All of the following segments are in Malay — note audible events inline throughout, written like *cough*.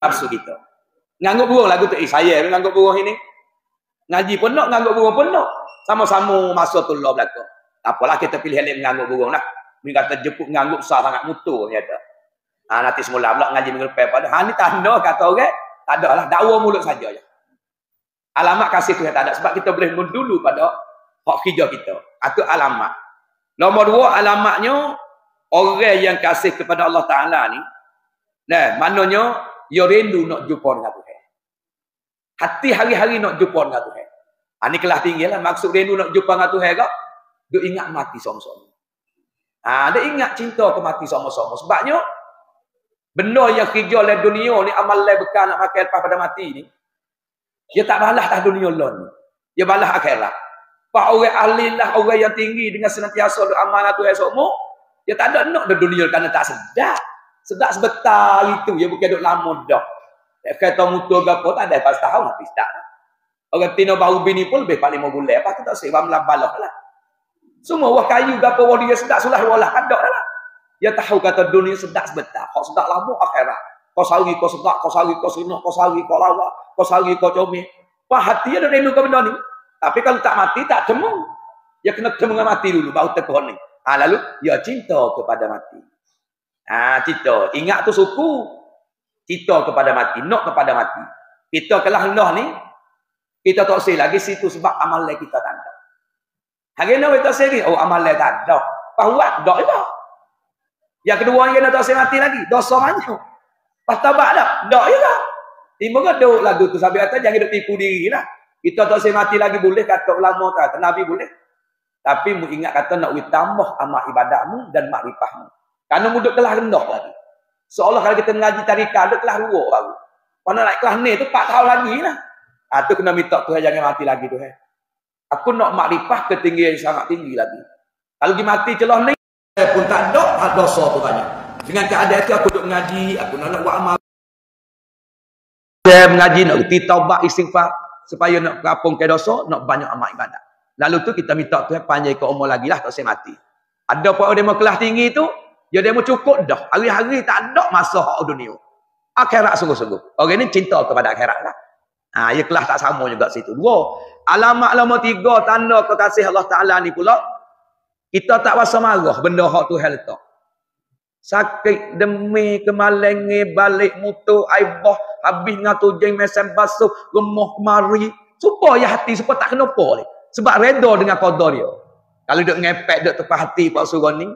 nafsu kita. Ngangguk burung lagu tu, eh saya ngangguk burung ini. Ngaji pun nak, ngangguk burung pun nak. Sama-sama masa tu Allah belaka. Apalah kita pilih yang ngangguk burung lah. Mereka kata jepuk ngangguk besar sangat mutu. Kata. Ha, nanti semula pula ngaji minggu lepas pada. Ha, ni tanda kata orang. Tak ada lah. Dakwa mulut saja. Ya. Alamat kasih Tuhan tak ada. Sebab kita boleh mendulu pada hak kerja kita. Itu alamat. Nombor dua, alamatnya orang yang kasih kepada Allah Ta'ala ni. Nah, maknanya, dia rindu nak jumpa dengan Tuhan. Hati hari-hari nak jumpa dengan Tuhan. Ha, ini kelas tinggi lah. Maksud rindu nak jumpa dengan Tuhan kak. Dia ingat mati sama-sama. Ha, dia ingat cinta ke mati sama-sama. Sebabnya, Benda yang kerja oleh dunia ni amal lai bekal nak pakai lepas pada mati ni. Dia tak balas dah dunia lah ni. Dia balas akhirat. Pak orang ahli lah orang yang tinggi dengan senantiasa doa amanah Tuhan semua. Dia tak ada nak dunia kerana tak sedap. Sedap sebentar itu. Dia bukan duduk lama dah. Kata mutu ke apa tak ada pas tahun habis tak. Orang tina baru bini pun lebih paling mau. Apa tu tak sebab melambalah lah. Semua wah kayu ke apa wah dia sedap sulah walah. Ada lah. Dia tahu kata dunia sedap sebentar. Kau sedap lama akhirat. Kau sari, kau sedap, kau sari, kau sinuk, kau sari, kau lawak, kau sari, kau comel. Pak hati dia rindu ke benda ni. Tapi kalau tak mati, tak temu. Dia kena temu mati dulu, baru tepuh ni. Ha, lalu, dia cinta kepada mati. Ha, cinta. Ingat tu suku. Cinta kepada mati. Nak kepada mati. Kita kelah hendah ni, kita tak say lagi situ sebab amal kita tak ada. Hari ni kita say oh amal tak ada. Pahuat, tak ada. Yang kedua yang nak tak mati lagi. Dosa banyak. Pas tabak dah. Tak tak? Timbul ke duk lagu tu sampai atas jangan duk tipu diri lah. Kita tak mati lagi boleh kata ulama kata Nabi boleh. Tapi ingat kata nak tambah amal ibadahmu dan makrifahmu. Karena mu duk kelah rendah lagi. Seolah kalau kita mengaji tarikat duk kelah ruak baru. Mana naik kelas ni tu 4 tahun lagi lah. Ha, tu kena minta Tuhan jangan mati lagi tu. Eh. Aku nak makrifah ketinggian yang sangat tinggi lagi. Kalau pergi mati celah ni, saya pun tak ada, tak dosa tu banyak. Dengan keadaan itu aku duduk mengaji, aku nak nak buat amal. Saya mengaji, nak reti taubat istighfar. Supaya nak kapung ke dosa, nak banyak amal ibadat. Lalu tu kita minta Tuhan panjang ke umur lagi lah, tak saya mati. Ada pun demo kelas tinggi tu, dia demo cukup dah. Hari-hari tak ada masa hak dunia. Akhirat sungguh-sungguh. Orang ni cinta kepada akhirat lah. Ha, ya kelas tak sama juga situ. Dua, alamat lama tiga tanda kekasih Allah Ta'ala ni pula, kita tak rasa marah benda hak Tuhan letak. Sakit demi kemalengi balik mutu aibah habis ngatu jeng mesen basuh gemuk kemari supaya hati supaya tak kena apa sebab reda dengan qada dia kalau duk ngepek duk tepat hati pak suruh ni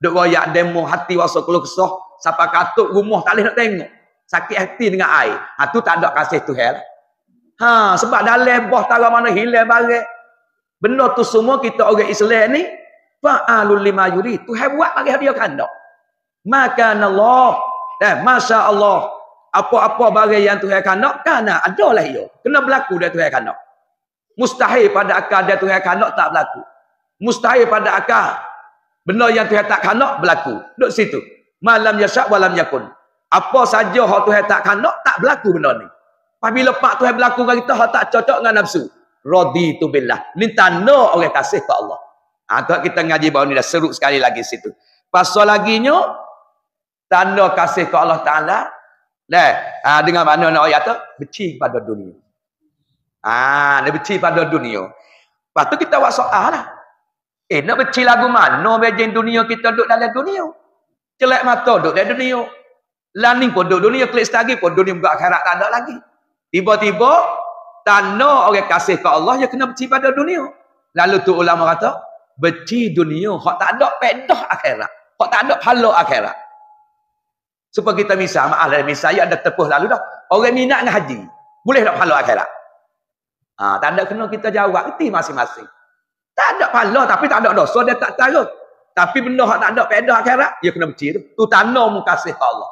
duk royak demo hati wasa keluh kesah siapa katuk rumah tak boleh nak tengok sakit hati dengan air ha tu tak ada kasih Tuhan ha sebab dalam bah tara mana hilang barang benda tu semua kita orang Islam ni fa'alul lima yuri. Tuhan buat bagi dia kandak. Maka Allah. Eh, Masya Allah. Apa-apa bagi yang Tuhan kandak, kerana adalah ia. Kena berlaku dia Tuhan kandak. Mustahil pada akal dia Tuhan kandak tak berlaku. Mustahil pada akal. Benda yang Tuhan tak kandak berlaku. Duduk situ. Malam yasyak walam yakun. Apa saja yang Tuhan tak kandak, tak berlaku benda ni. Apabila pak Tuhan berlaku dengan kita, tak cocok dengan nafsu. Rodi tu billah. Ni tanda orang kasih ke Allah. Ha, kita ngaji baru ni dah seru sekali lagi situ. Pasal lagi nyo tanda kasih ke Allah Taala. Dah, ha, dengan mana nak ayat tu? Benci pada dunia. Ah, ha, dia benci pada dunia. Lepas tu kita buat soal lah. Eh, nak benci lagu mana bejeng dunia kita duduk dalam dunia? Celak mata duduk dalam dunia. Laning pun duduk dunia, klik setagi pun dunia buka akhirat tak ada lagi. Tiba-tiba, tanda orang kasih ke Allah, dia kena benci pada dunia. Lalu tu ulama kata, Beci dunia. Hak tak ada pedah akhirat. Hak tak ada pahala akhirat. Supaya kita misal. Maaf lah. Misal saya ada tepuh lalu dah. Orang minat dengan haji. Boleh tak pahala akhirat? Ha, tak ada kena kita jawab. Itu masing-masing. Tak ada pahala. Tapi tak ada dosa. Dia tak tahu. Tapi benda hak tak ada pedah akhirat. Dia kena beci tu. Tanda mu kasih Allah.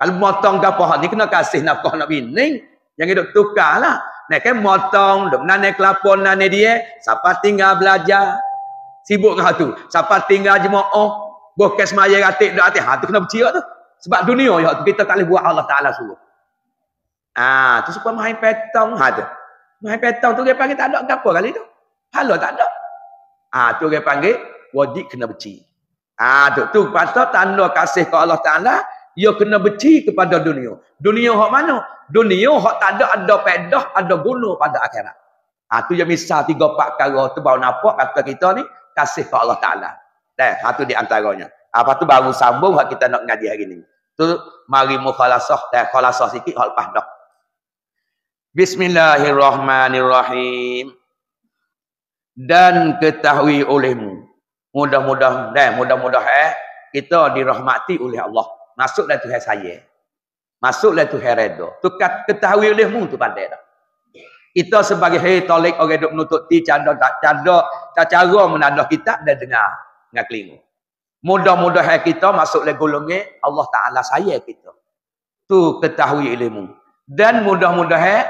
Kalau motong ke apa ni kena kasih nafkah nak bini. Jangan duduk tukar lah. Nak kan motong, duk nane kelapa nane dia, siapa tinggal belajar. Sibuk dengan tu. Siapa tinggal jemaah, bukan semaya ratik dak hati. Ha tu kena berciak tu. Sebab dunia ya kita tak boleh buat Allah Taala suruh. Ah, tu supaya main petong ha tu. Main petong tu dia panggil tak ada apa kali tu. Halo tak ada. Ah, tu dia panggil wajib kena beci. Ah, tu tu patut tanda kasih ke Allah Taala ia kena benci kepada dunia. Dunia hak mana? Dunia hak tak ada ada pedah, ada guna pada akhirat. Ha, tu yang misal tiga empat perkara tu baru nampak kata kita ni kasih ke Allah Ta'ala. Dan satu di antaranya. Apa tu baru sambung hak kita nak ngaji hari ni. Tu mari mukhalasah dan khalasah sikit hak lepas dah. Bismillahirrahmanirrahim. Dan ketahui olehmu. Mudah-mudah dan mudah-mudah eh kita dirahmati oleh Allah. Masuklah Tuhan saya. Masuklah Tuhan redha. Tu ketahui olehmu tu pandai dah. Kita sebagai hei tolik orang duk menuntut ti cara cara cara menadah kita dan dengar dengan kelingu. Mudah-mudahan kita masuk le golongan Allah Taala saya kita. Tu ketahui ilmu. Dan mudah-mudahan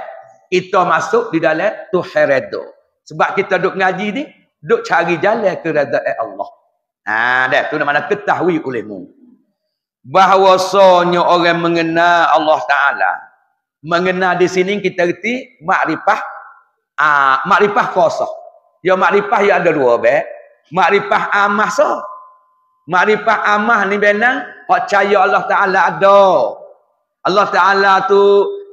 kita masuk di dalam tu heredo. Sebab kita duk ngaji ni, duk cari jalan ke redha Allah. Ha dah tu mana ketahui ilmu. Bahawasanya orang mengenal Allah Taala. Mengenal di sini kita reti makrifah ah makrifah khosah ya makrifah ya ada dua be makrifah amah so. Makrifah amah ni benang percaya Allah taala ada. Allah taala tu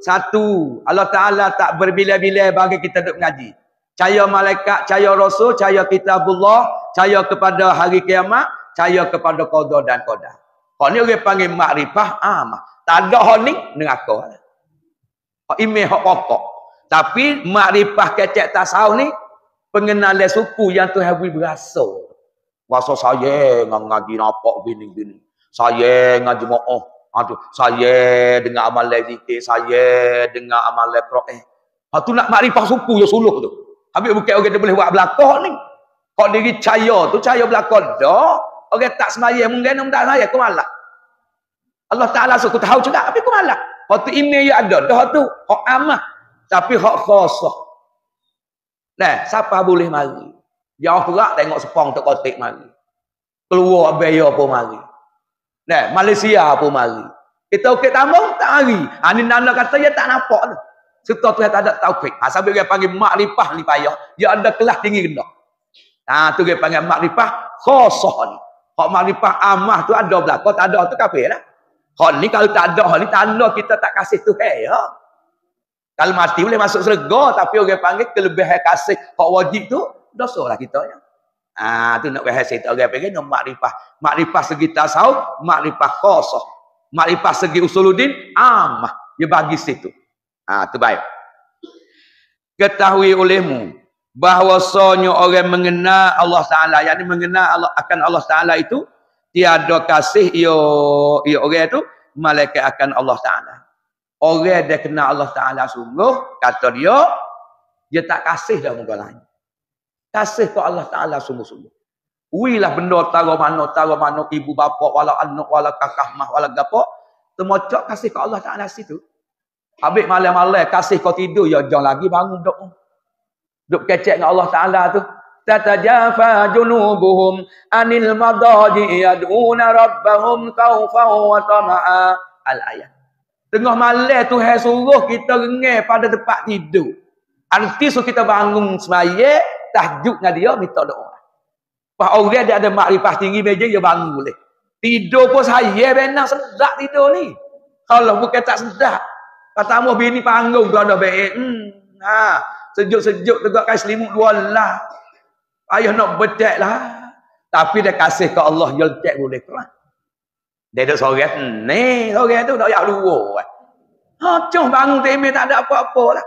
satu. Allah taala tak berbila-bila bagi kita duk ngaji percaya malaikat percaya rasul percaya kitabullah percaya kepada hari kiamat percaya kepada qada dan qadar kau ni orang panggil makrifah amah tak ada hal ni neraka Hak imeh hak pokok. Tapi makrifah kecek tasawuf ni pengenalan suku yang Tuhan beri berasa. Rasa saya ngaji nampak gini-gini. Saya ngaji mo'oh. Aduh, saya dengar amal zikir, saya dengar amal Quran. Ha tu nak makrifah suku ya suluh tu. Habis bukan orang dia boleh buat belakang ni. Kau diri cahaya tu cahaya belakang dah. Orang tak semaya mungkin tak semaya ke malah. Allah Taala suku tahu juga tapi ke malah. Hak tu email ya ada. Dah tu hak amah. Tapi hak khasah. Nah, siapa boleh mari? Jauh gerak tengok sepong tok kotik mari. Keluar biaya pun mari. Nah, Malaysia pun mari. Kita okey tambung tak mari. Ha ni nanda kata ya tak nampak tu. Serta tu tak ada taufik. Ha sampai dia panggil makrifah ni payah. Dia ada kelas tinggi rendah. Ha tu dia panggil makrifah khasah ni. Hak makrifah amah tu ada belakang, tak ada tu kafir lah. Hal ni kalau tak ada, ni tanda kita tak kasih Tuhan ya. Kalau mati boleh masuk surga tapi orang panggil kelebihan kasih hak wajib tu dosalah kita ya. Ah tu nak bahas kita orang panggil no makrifah. Makrifah segi tasawuf, makrifah khosah. Makrifah segi usuluddin amah. Dia bagi situ. Ah tu baik. Ketahui olehmu bahwasanya orang mengenal Allah Taala, yakni mengenal Allah akan Allah Taala itu tiada kasih yo yo orang tu malaikat akan Allah Taala. Orang dia kenal Allah Taala sungguh kata dia dia tak kasih dah muka lain. Kasih ke Allah Taala sungguh-sungguh. Wilah benda tara mana tara mana ibu bapa wala anak wala kakak mah wala gapo temocok kasih ke Allah Taala situ. Habis malam-malam kasih kau tidur. Ya jangan lagi bangun dok. Duk kecek dengan Allah Taala tu. Tatajafa junubuhum anil madaji yad'una rabbahum khawfan wa tama'a al ayat tengah malam Tuhan suruh kita rengeh pada tempat tidur. Arti so kita bangun semaya tahajud dengan dia minta doa. Pak orang dia ada makrifah tinggi meja dia bangun boleh. Tidur pun saya benar sedap tidur ni. Kalau bukan tak sedap kata mu bini panggung kau dah baik hmm ha sejuk-sejuk tegak kai selimut dua lah Ayah nak bedek lah. Tapi dia kasih ke Allah, dia letak boleh kerah. Dia duduk sore, ni sore tu tak payah luar. Ha, cuma bangun temeh tak ada apa-apa lah.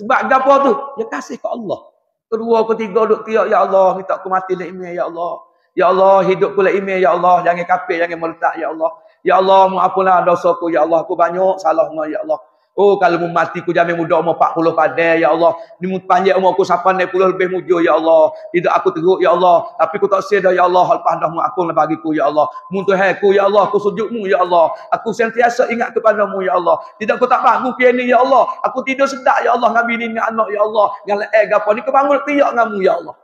Sebab apa tu? Dia kasih ke Allah. Kedua, ketiga duduk tiap, Ya Allah, minta aku mati lah Ya Allah. Ya Allah, hidup pula imeh, Ya Allah. Jangan kapit, jangan meletak, Ya Allah. Ya Allah, maafkanlah dosaku, Ya Allah. Aku banyak salah, Ya Allah. Oh kalau mu mati ku jamin muda umur 40 pada ya Allah. Ni mu panjang umur aku sampai 90 lebih mujur ya Allah. Tidak aku teruk ya Allah. Tapi ku tak sedar ya Allah lepas dah mu aku bagi ku ya Allah. Mu Tuhan ku ya Allah, ku sujudmu ya Allah. Aku sentiasa ingat kepadamu ya Allah. Tidak ku tak bangun pian ni ya Allah. Aku tidur sedap ya Allah ngabi ni anak ya Allah. Ngalah eh gapo ni kebangun tiak ngamu ya Allah.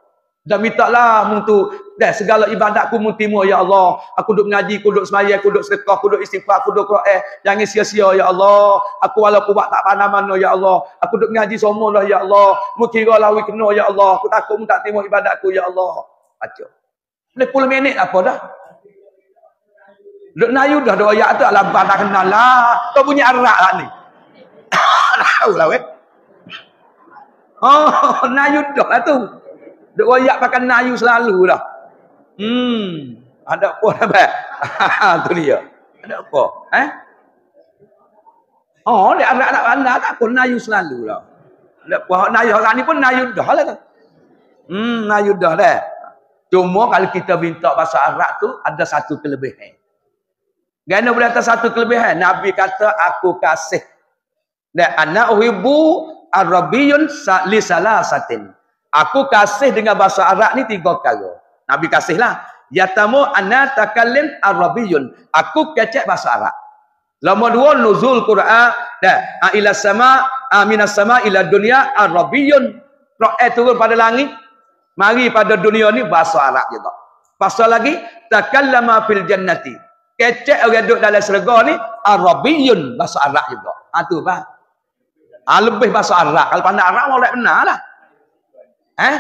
Dan mintalah untuk dan segala ibadatku mutimu ya Allah. Aku duduk mengaji, aku duduk semaya, aku duduk sedekah, aku duduk istighfar, aku duduk Quran. Jangan sia-sia ya Allah. Aku walaupun buat tak pandai mana ya Allah. Aku duduk mengaji semua lah ya Allah. Mukira lawi kena ya Allah. Aku takut mu tak terima ibadatku ya Allah. Baca. 10 minit apa dah? Duk nayu dah dua ayat tu alam dah kenal lah. Kau punya arak lah ni. *laughs* Tahu lah weh. Oh, *laughs* nayu dah lah tu. Duk ayat pakai nayu selalu dah. Hmm. Ada apa *laughs* dah baik? tu dia. Ada apa? Eh? Oh, dia arak nak pandai tak pun nayu selalu lah. Ada apa? Nayu orang ni pun nayu dah lah. Hmm, nayu dah dah. Cuma kalau kita minta bahasa Arab tu ada satu kelebihan. Gana boleh atas satu kelebihan. Nabi kata aku kasih. Dan ana uhibbu arabiyun li salasatin. Aku kasih dengan bahasa Arab ni tiga kali. Nabi kasihlah. Yatamu ana takallim arabiyun. Aku kecek bahasa Arab. Lama dua nuzul Quran dan ila sama minas sama ila dunia arabiyun. Quran turun pada langit. Mari pada dunia ni bahasa Arab juga. Pasal lagi takallama fil jannati kecek orang duduk dalam serga ni Arabiyun bahasa Arab juga. Ha tu bah. Ha, lebih bahasa Arab. Kalau pandai Arab boleh benar lah. Eh?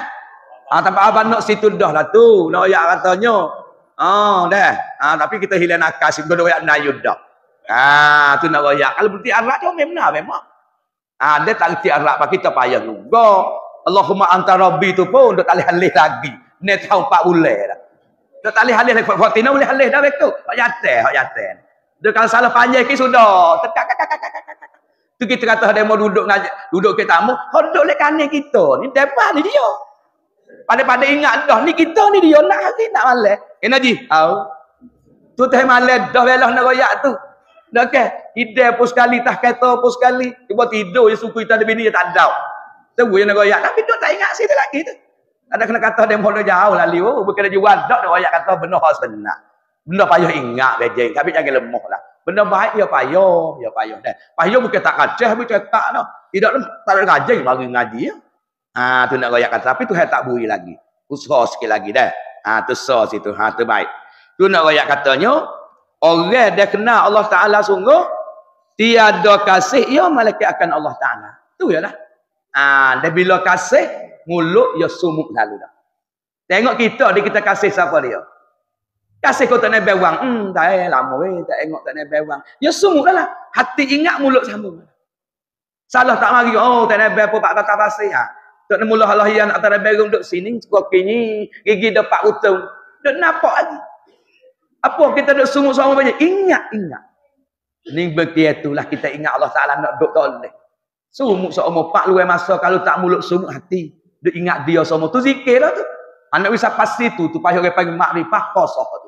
Ha, tapi abang nak situ dah lah tu. Nak ayat katanya. Oh, dah. Ha, tapi kita hilang akal. Kita nak ayat Nayud dah. Ha, tu nak ayat. Kalau berarti Arab tu memang benar memang. Ha, dia tak berarti Arab. Kita payah juga. Allahumma anta rabbi tu pun untuk talih alih lagi. Ni tahu pak boleh dah. Tak boleh halih lagi. Fatina boleh halih dah betul. Hak yatir, hak yatir. Dia kalau salah panjang ke sudah. Tekak, kak, kak, kak, kak, Tu kita kata mau duduk ngaji, duduk ke tamu, duduk le kanan kita. Ni depan ni dia. Pada-pada ingat dah ni kita ni dia nak hari nak malam. Kena ji. Au. Tu teh malam dah belah nak royak tu. Dah ke? Ide pun sekali tah kata pun sekali. Tiba tidur je suku kita ada bini tak ada. Tu yang nak royak tapi tu tak ingat situ lagi tu. Ada kena kata dia mula jauh lah liu. Bukan dia jual. Tak dia kata benar sebenar. Benda payah ingat bejeng. Tapi jangan lemah lah. Benda baik ya payah. Ya payah. Dan payah bukan tak kacah. Bukan tak no. Tidak tak ada ngajin bagi ngaji ya. Ha, tu nak royak. Tapi tu tak bui lagi. Usaha sikit lagi dah. Ha, tu so situ. Ha, tu baik. Tu nak royak katanya. Orang dia kenal Allah Ta'ala sungguh. Tiada kasih. Ya malaikat akan Allah Ta'ala. Tu ya lah. Ha, dan bila kasih mulut ya sumuk lalu dah. Tengok kita dia kita kasih siapa dia. Kasih kau tak nak bewang. Hmm, tak eh, lama eh, tak tengok tak nak bewang. Ya sumuk lah. Hati ingat mulut sambung. Salah tak mari. Oh, tak nak bewang pak bakar pasir. Ha. Tak nak mulut Allah yang antara berung duduk sini. Koki ni. Gigi dapat utung. Duduk nampak lagi. Apa kita duduk sumuk sama banyak. Ingat, ingat. Ini begitulah kita ingat Allah Ta'ala nak duduk toleh. Sumuk seumur pak luar masa kalau tak mulut sumuk hati. Dia ingat dia semua. Tu zikir lah tu. Anak bisa pasti tu. Tu payah orang panggil makrifah kosong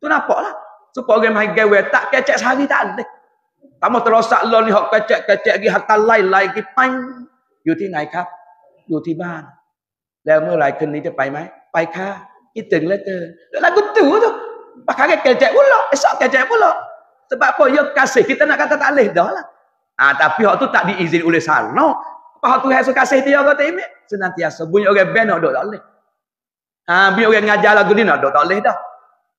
Tu nampaklah. Supaya orang main gawe tak kecek sehari tak ada. Tamo terosak lo ni hok kecek-kecek gi hatta lai lai gi pai. Yu ti nai kap? Yu ti ban. Lai mu lai kun ni je mai? Pai ka. Ki teng le te. Lagu tu tu. Pakai kecek pula, esok kecek pula. Sebab apa? Ya kasih kita nak kata tak leh dah lah. Ha, tapi hak tu tak diizin oleh sana. Apa hak tu yang suka kasih dia kata ini? Senantiasa bunyi orang benar dah tak leh. Ha, bunyi orang ngajar lagu ni nak dah tak leh dah.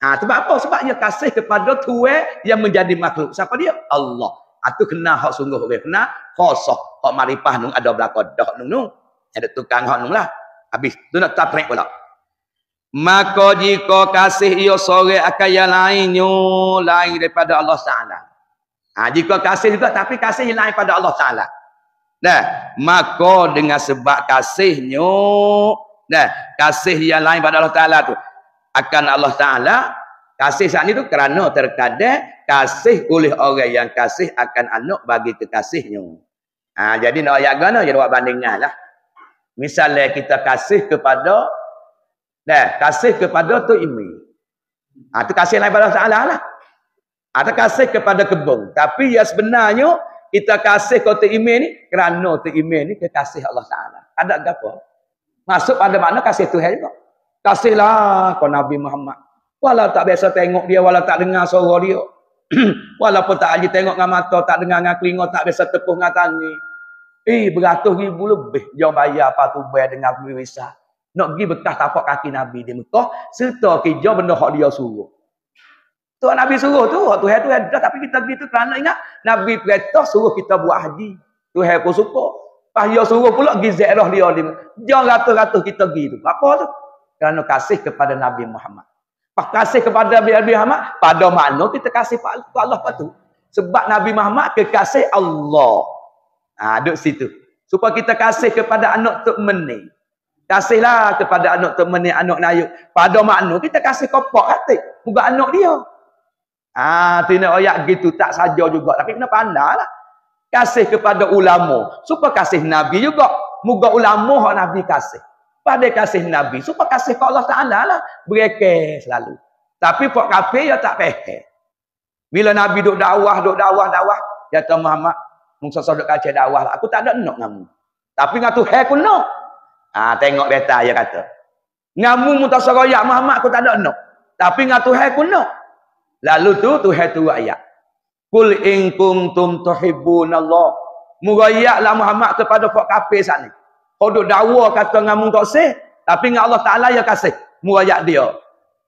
Ha, sebab apa? Sebab dia kasih kepada Tuhan yang menjadi makhluk. Siapa dia? Allah. Ha, tu kena hak sungguh orang. Kena khosok. Hak maripah nung ada belakang dah nung nung. Ada tukang hak nung lah. Habis. Tu nak taprik pula. Maka jika kasih ia sore akan yang lainnya. Lain daripada Allah Ta'ala. Ha, jika kasih juga tapi kasih yang lain pada Allah Ta'ala. Nah, maka dengan sebab kasihnya, nah, kasih yang lain pada Allah Taala tu akan Allah Taala kasih saat itu kerana terkadang kasih oleh orang yang kasih akan anak bagi kekasihnya. Ha, jadi nak ayat gana jadi buat bandingan lah. Misalnya kita kasih kepada dah kasih kepada tu imi. Ha, tu kasih lain pada Allah Taala lah. Atau kasih kepada kebun. Tapi ya sebenarnya kita kasih kau email ni kerana email ni kekasih Allah Taala. Ada apa? Masuk pada mana kasih Tuhan juga. Kasihlah kau Nabi Muhammad. Walau tak biasa tengok dia, walau tak dengar suara dia. *clears throat* Walaupun tak aja tengok dengan mata, tak dengar dengan telinga, tak biasa tepuh dengan tangi. Eh, beratus ribu lebih. Jangan bayar apa tu bayar dengan pemirsa. Nak pergi bekas tapak kaki Nabi di Mekah. Serta kerja benda hak dia suruh. Tuhan Nabi suruh tu, Tuhan tu ada tapi kita begitu kerana ingat Nabi perintah suruh kita buat haji. Tuhan pun suka. Pahya suruh pula pergi ziarah dia di Jangan ratus-ratus kita pergi tu. Apa tu? Kerana kasih kepada Nabi Muhammad. Pas kasih kepada Nabi Muhammad, pada mana kita kasih pada Allah patu? Sebab Nabi Muhammad kekasih Allah. Ha, duduk situ. Supaya kita kasih kepada anak Tok Meni. Kasihlah kepada anak Tok Meni, anak Nayuk. Pada makna kita kasih kopok hati. Bukan anak dia. Ah, ha, tina ayat gitu tak saja juga. Tapi kena pandai lah. Kasih kepada ulama. Supaya kasih Nabi juga. Muga ulama yang Nabi kasih pada kasih Nabi. Supaya kasih ke Allah Ta'ala lah. Bereke selalu. Tapi pak kafir ya tak peke. Bila Nabi duk dakwah, duk dakwah, dakwah. Ya Tuhan Muhammad. Musa duk kaca dakwah lah. Aku tak ada nak ngamu. Tapi ngah tu pun nak. Ha, tengok beta ya kata. Ngamu muta ya Muhammad aku tak ada nak. Tapi ngah tu hei pun nak. Lalu tu tu hei tu ayat. Kul in kuntum tuhibbun Allah. Muhammad kepada pak kafir sana. Duk dakwa kata ngamu tak sih, tapi dengan Allah Taala ya kasih. Murayak dia.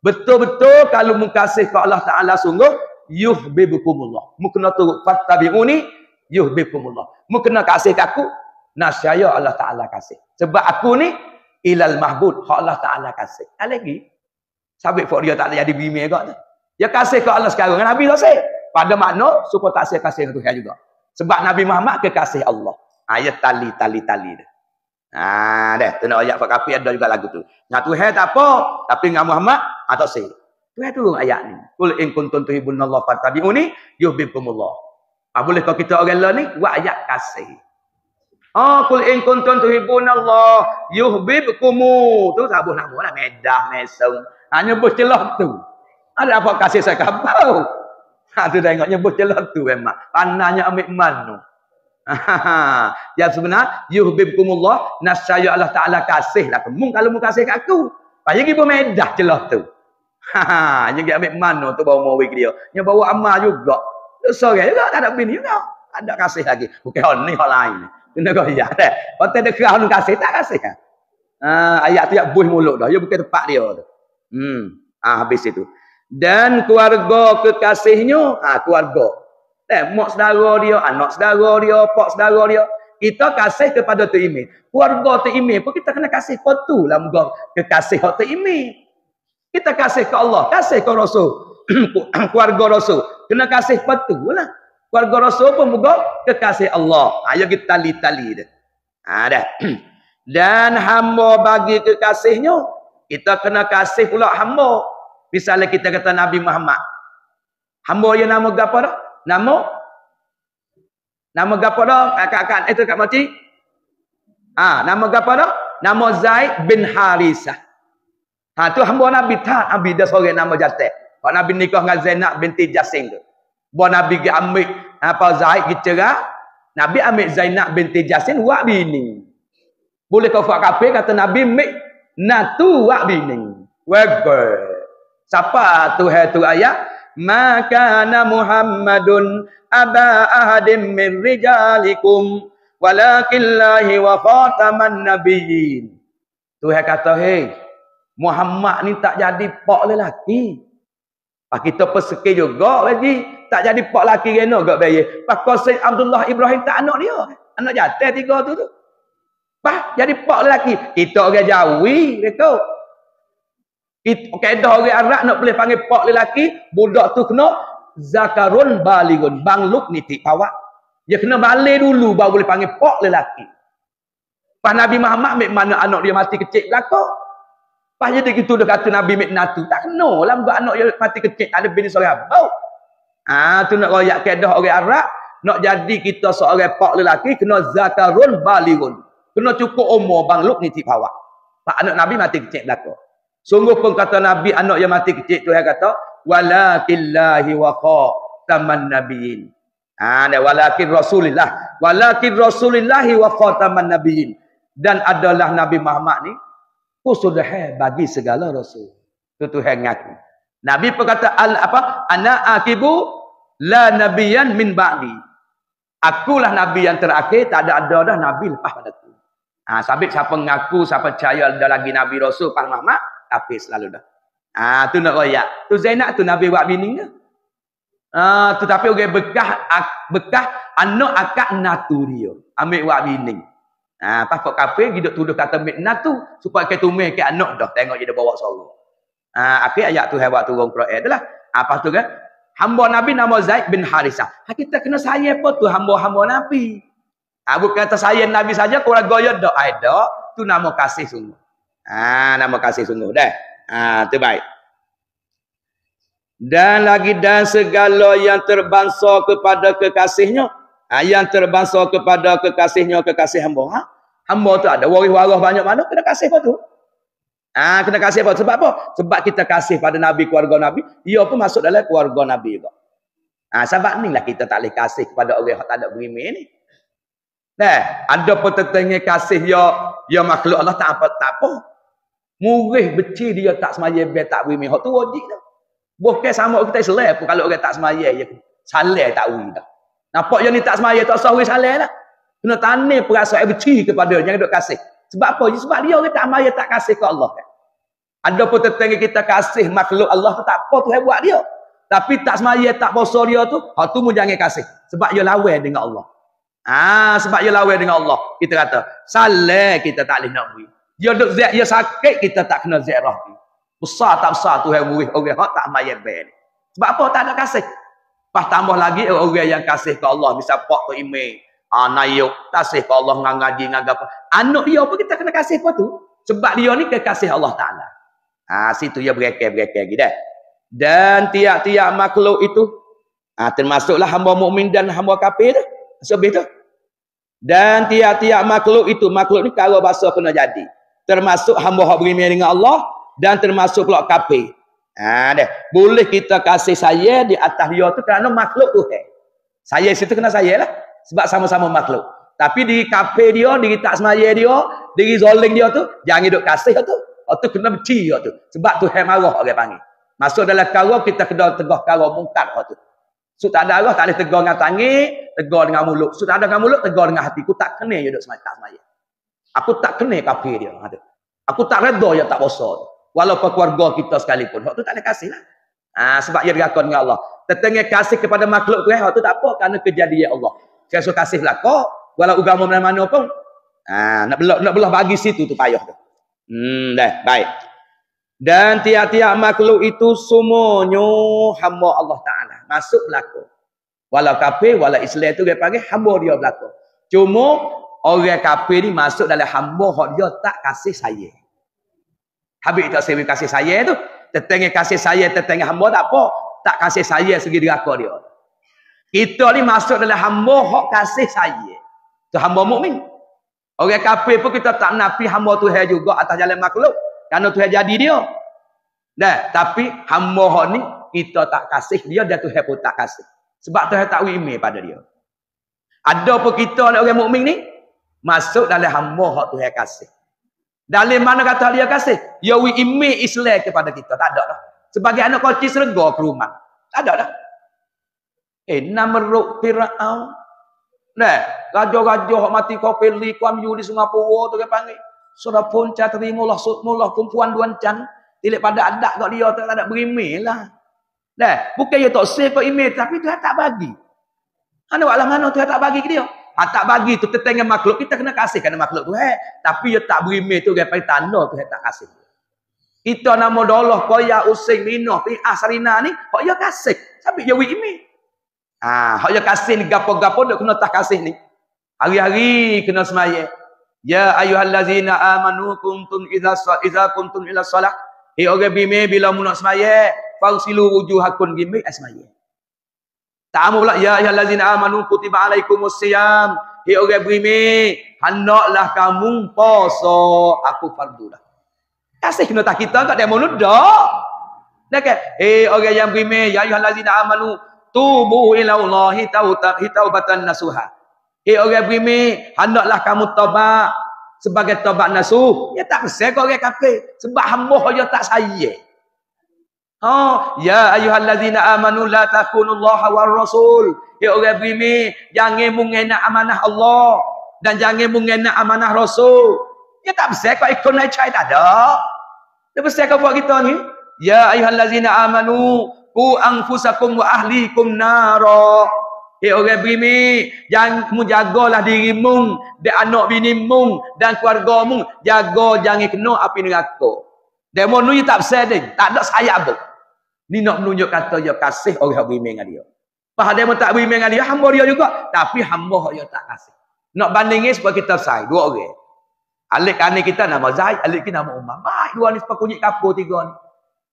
Betul-betul kalau mu kasih ke Allah Taala sungguh yuhibbukumullah. Mu kena turut fattabi'uni yuhibbukumullah. Mu kena kasih ke aku, nasyaya Allah Taala kasih. Sebab aku ni ilal mahbud, hak Allah Taala kasih. Ada lagi. Sabit for dia tak ada jadi bimi agak tu. Ya kasih ke Allah sekarang. Nabi tak sih. Pada makna supaya tak kasih ke Tuhan juga. Sebab Nabi Muhammad kekasih Allah. Ayat tali tali tali dia. Ha dah, tu nak ayat Pak Kapi ada juga lagu tu. Nah Tuhan tak apa, tapi dengan Muhammad atau si. Tuhan tu ayat ni. Kul in kuntum tuhibbunallah fattabi'uni yuhibbukumullah. Ah boleh kau kita orang lain ni buat ayat kasih. Ah kul in kuntum tuhibbunallah yuhibbukumu. Tu tak boleh nama lah medah mesum. Hanya bos celah tu. Ada apa kasih saya kabau. Ha tu tengok nyebut celah tu memang. Panahnya ambil mana. *laughs* ya sebenar yuhibbukumullah nasaya Allah Taala kasihlah kamu kalau mu kasih kat aku. Payah pergi medah celah tu. *laughs* Ha ha ambil mana tu bawa mau dia. Nya bawa amal juga. Sore juga tak ada bini juga. Ada kasih lagi. Bukan hal ni hal lain. Kena kau ya dah. Kata ada kerana kasih tak kasih. Ha, ayat tu ya buih mulut dah. Ya bukan tempat dia tu. Hmm. Ha, habis itu. Dan keluarga kekasihnya, ha, keluarga. Eh, mak saudara dia, anak saudara dia, pak saudara dia. Kita kasih kepada tu imi. Keluarga tu imi pun kita kena kasih tu lah muka kekasih tu imi. Kita kasih ke Allah, kasih ke Rasul. *clears throat* Keluarga Rasul. Kena kasih tu lah. Keluarga Rasul pun muka kekasih Allah. Ayo kita tali-tali dia. Ha, dah. *clears throat* Dan hamba bagi kekasihnya, kita kena kasih pula hamba. Misalnya kita kata Nabi Muhammad. Hamba yang nama apa dah? Nama Nama gapo dah? Akak-akak itu kat mati. Ah, ha, nama gapo dah? Nama Zaid bin Harisah. Ha tu hamba Nabi tak Nabi dah sore nama jatuh. Pak Nabi nikah dengan Zainab binti Jasim tu. Buat Nabi pergi ambil apa Zaid pergi cerah. Nabi ambil Zainab binti Jasim buat bini. Boleh kau fak kafir kata Nabi ambil natu buat bini. Wego. Siapa tu hai tu ayat? Ma kana muhammadun aba ahadim min rijalikum walakin lahi wa khataman nabiyyin. Tuhan kata hey Muhammad ni tak jadi pak lelaki. Pak kita peseke juga lagi tak jadi pak lelaki rena gak bayi Pak Qasim Abdullah Ibrahim tak anak dia anak jatuh tiga tu tu. Pak jadi pak lelaki kita orang Jawi mereka Kaedah orang Arab nak boleh panggil pak lelaki, budak tu kena zakarun baligun. Bangluk nitik pawak. Dia kena balik dulu baru boleh panggil pak lelaki. Pas Nabi Muhammad ambil mana anak dia mati kecil belakang. Pas jadi gitu dia kata Nabi ambil natu. Tak kena lah buat anak dia mati kecil. Ada bini seorang bau. Ah tu nak royak kaedah orang Arab. Nak jadi kita seorang pak lelaki kena zakarun baligun. Kena cukup umur bangluk nitik pawak. Pak anak Nabi mati kecil belakang. Sungguh pun kata Nabi anak yang mati kecil tu yang kata walakillahi wa khataman nabiyyin. Ha ada walakin Rasulillah, walakin Rasulillah wa khataman nabiyyin. Dan adalah Nabi Muhammad ni usudah bagi segala rasul. Tu Tuhan ngaku. Nabi pun kata al apa? Ana akibu la nabiyan min ba'di. Akulah nabi yang terakhir, tak ada ada dah nabi lepas pada tu. Ha, sabit siapa mengaku, siapa percaya ada lagi nabi rasul Pak Muhammad, kafir selalu dah. Ah tu nak royak. Tu Zainab tu Nabi buat bini ke? Ah tu tapi orang bekah bekah anak akak natu dia. Ambil buat bini. Ah pas kok kafir hidup tuduh kata ambil natu supaya ke tumeh ke anak dah tengok dia bawa sorok. Ha, akhir ayat tu buat turun Quran itulah. Apa tu kan? Hamba Nabi nama Zaid bin Harisah. Ha, kita kena sayang apa tu hamba-hamba Nabi. Ha, bukan kata sayang Nabi saja, kalau goya tak ada, tu nama kasih sungguh. Ha, nama kasih sungguh dah. Ha, tu baik. Dan lagi dan segala yang terbangsa kepada kekasihnya. Ha, yang terbangsa kepada kekasihnya, kekasih hamba. Ha? Hamba tu ada waris-waris banyak mana, kena kasih apa tu? Ha, kena kasih apa? Sebab apa? Sebab kita kasih pada Nabi, keluarga Nabi. Ia pun masuk dalam keluarga Nabi juga. Ha, sebab ni lah kita tak boleh kasih kepada orang yang tak ada berimeh ni. Nah, ada pun tetangga kasih ya ya makhluk Allah tak apa tak apa. Murih beci dia tak semaya be tak beri hak tu wajib dah. Bukan sama kita Islam pun kalau orang tak semaya ya salah tak wi dah. Nampak yang ni tak semaya tak sah salah lah. Kena tanya perasaan beci kepada yang dok kasih. Sebab apa? Sebab dia orang tak semaya tak kasih ke Allah. Ada pun tetangga kita kasih makhluk Allah tu tak apa tu buat dia. Tapi tak semaya tak puasa dia tu, hak tu mu jangan kasih. Sebab dia lawan dengan Allah. Ah, sebab dia lawan dengan Allah. Kita kata, salah kita tak boleh nak beri. Dia duk zat, dia sakit, kita tak kena ziarah. Besar tak besar tu yang orang hak tak mayat ben. Sebab apa? Tak ada kasih. Pas tambah lagi orang yang kasih ke Allah, misal pak tu email, ah nayuk, kasih ke Allah ngang ngaji ngang apa. Anak dia pun kita kena kasih apa tu? Sebab dia ni kekasih Allah Taala. Ah situ dia berekel-berekel gitu. Dan tiap-tiap makhluk itu ah termasuklah hamba mukmin dan hamba kafir tu. Sebab itu. Dan tiap-tiap makhluk itu, makhluk ni kalau bahasa kena jadi. Termasuk hamba yang berimeh dengan Allah dan termasuk pula kafir. Ha deh. Boleh kita kasih saya di atas dia tu kerana makhluk tu eh. Saya situ kena saya lah. Sebab sama-sama makhluk. Tapi di kafir dia, di tak semaya dia, di zoling dia tu, jangan duk kasih tu. tu kena benci dia tu. Sebab tu hai marah orang panggil. Masuk dalam kara kita kena tegah kara mungkar tu. So tak ada Allah tak boleh tegur dengan tangi, tegur dengan mulut. So tak ada dengan mulut, tegur dengan hati. Aku tak kena semaya. Tak semaya. Aku tak kena kafir dia. Aku tak reda dia tak bosan. Walaupun keluarga kita sekalipun. Waktu tak ada kasih lah. Ha, sebab dia dirakon dengan Allah. Tetangga kasih kepada makhluk tu, eh, waktu tak apa. Kerana kejadian Allah. Saya suruh kasih lah. Walau agama mana-mana pun. Ha, nak belah, nak belah bagi situ tu payah tu. Hmm, dah, baik. Dan tiap-tiap makhluk itu semuanya hamba Allah Ta'ala. Masuk berlaku. Walau kafir, walau Islam itu dia panggil hamba dia berlaku. Cuma orang kafir ni masuk dalam hamba yang dia tak kasih saya. Habis tak saya kasih saya tu. Tetangga kasih saya, tetangga hamba tak apa. Tak kasih saya segi neraka dia. Kita ni masuk dalam hamba yang kasih saya. Itu hamba mukmin. Orang kafir pun kita tak nafi hamba Tuhan juga atas jalan makhluk. Kerana Tuhan jadi dia. Dah, tapi hamba hak ni kita tak kasih dia dan Tuhan pun tak kasih. Sebab Tuhan tak wime pada dia. Ada pun kita orang mukmin ni masuk dalam hamba hak Tuhan kasih. Dalam mana kata dia kasih? Ya wi ime Islam kepada kita. Tak ada dah. Sebagai anak kecil serga ke rumah. Tak ada dah. Eh, namruk Fir'aun. Nah, raja-raja hak mati kau pilih kuam yu di Singapura tu ke panggil. Sudah pun cat terimulah mulah kumpuan duan can. Tidak pada ada kat dia tak ada beremail lah. Dah, bukan dia tak save email tapi dia tak bagi. Anda walah mana tu tak bagi ke dia? Ha, tak bagi tu tetangga makhluk kita kena kasih kerana makhluk tu eh. Tapi dia tak beri tu dia pai tanda tu dia tak kasih. Kita nama dolah koya using minah pi asrina ni, hok dia kasih. Sampai dia email. Ah, ha, hok dia kasih ni gapo-gapo dia kena tak kasih ni. Hari-hari kena semaya. Ya ayyuhallazina amanu kuntum idza idza kuntum ila salat. Hei orang bime bila mu nak semaya, fagsilu wujuhakum bime asmaya. Ta'amu pula ya ayyuhallazina amanu kutiba alaikumus siyam. Hei orang bime, hendaklah kamu puasa aku fardu dah. Kasih kena tak kita kat demo dak. Dah kan? Hei orang yang bime, ya ayyuhallazina amanu tubu ila Allah taubatan nasuha. Eh orang beriman, hendaklah kamu tobat sebagai tobat nasuh. Ya tak kesal kau orang kafir. Sebab hamba dia tak saya. Oh, ya ayyuhallazina amanu la takunullaha war rasul. Ya orang beriman, jangan mengenak amanah Allah dan jangan mengenak amanah Rasul. Ya tak besar kau ikut naik cai tak ada. Dia besar kau buat kita ni. Ya ayyuhallazina amanu ku anfusakum wa ahlikum nara. Hei orang beriman, jangan kamu jagalah dirimu, dan anak bini mu dan keluarga mu, jaga jangan kena api neraka. Demo nu tak berseding. Tak ada sayap pun. Ni nak menunjuk kata dia kasih orang yang beriman dengan dia. Pas demo tak beriman dengan dia, hamba dia juga. Tapi hamba dia tak kasih. Nak bandingin supaya kita say. Dua orang. Alik kani kita nama Zaid, alik kita nama Umar. Baik dua ni sebab kunyit kapur tiga ni.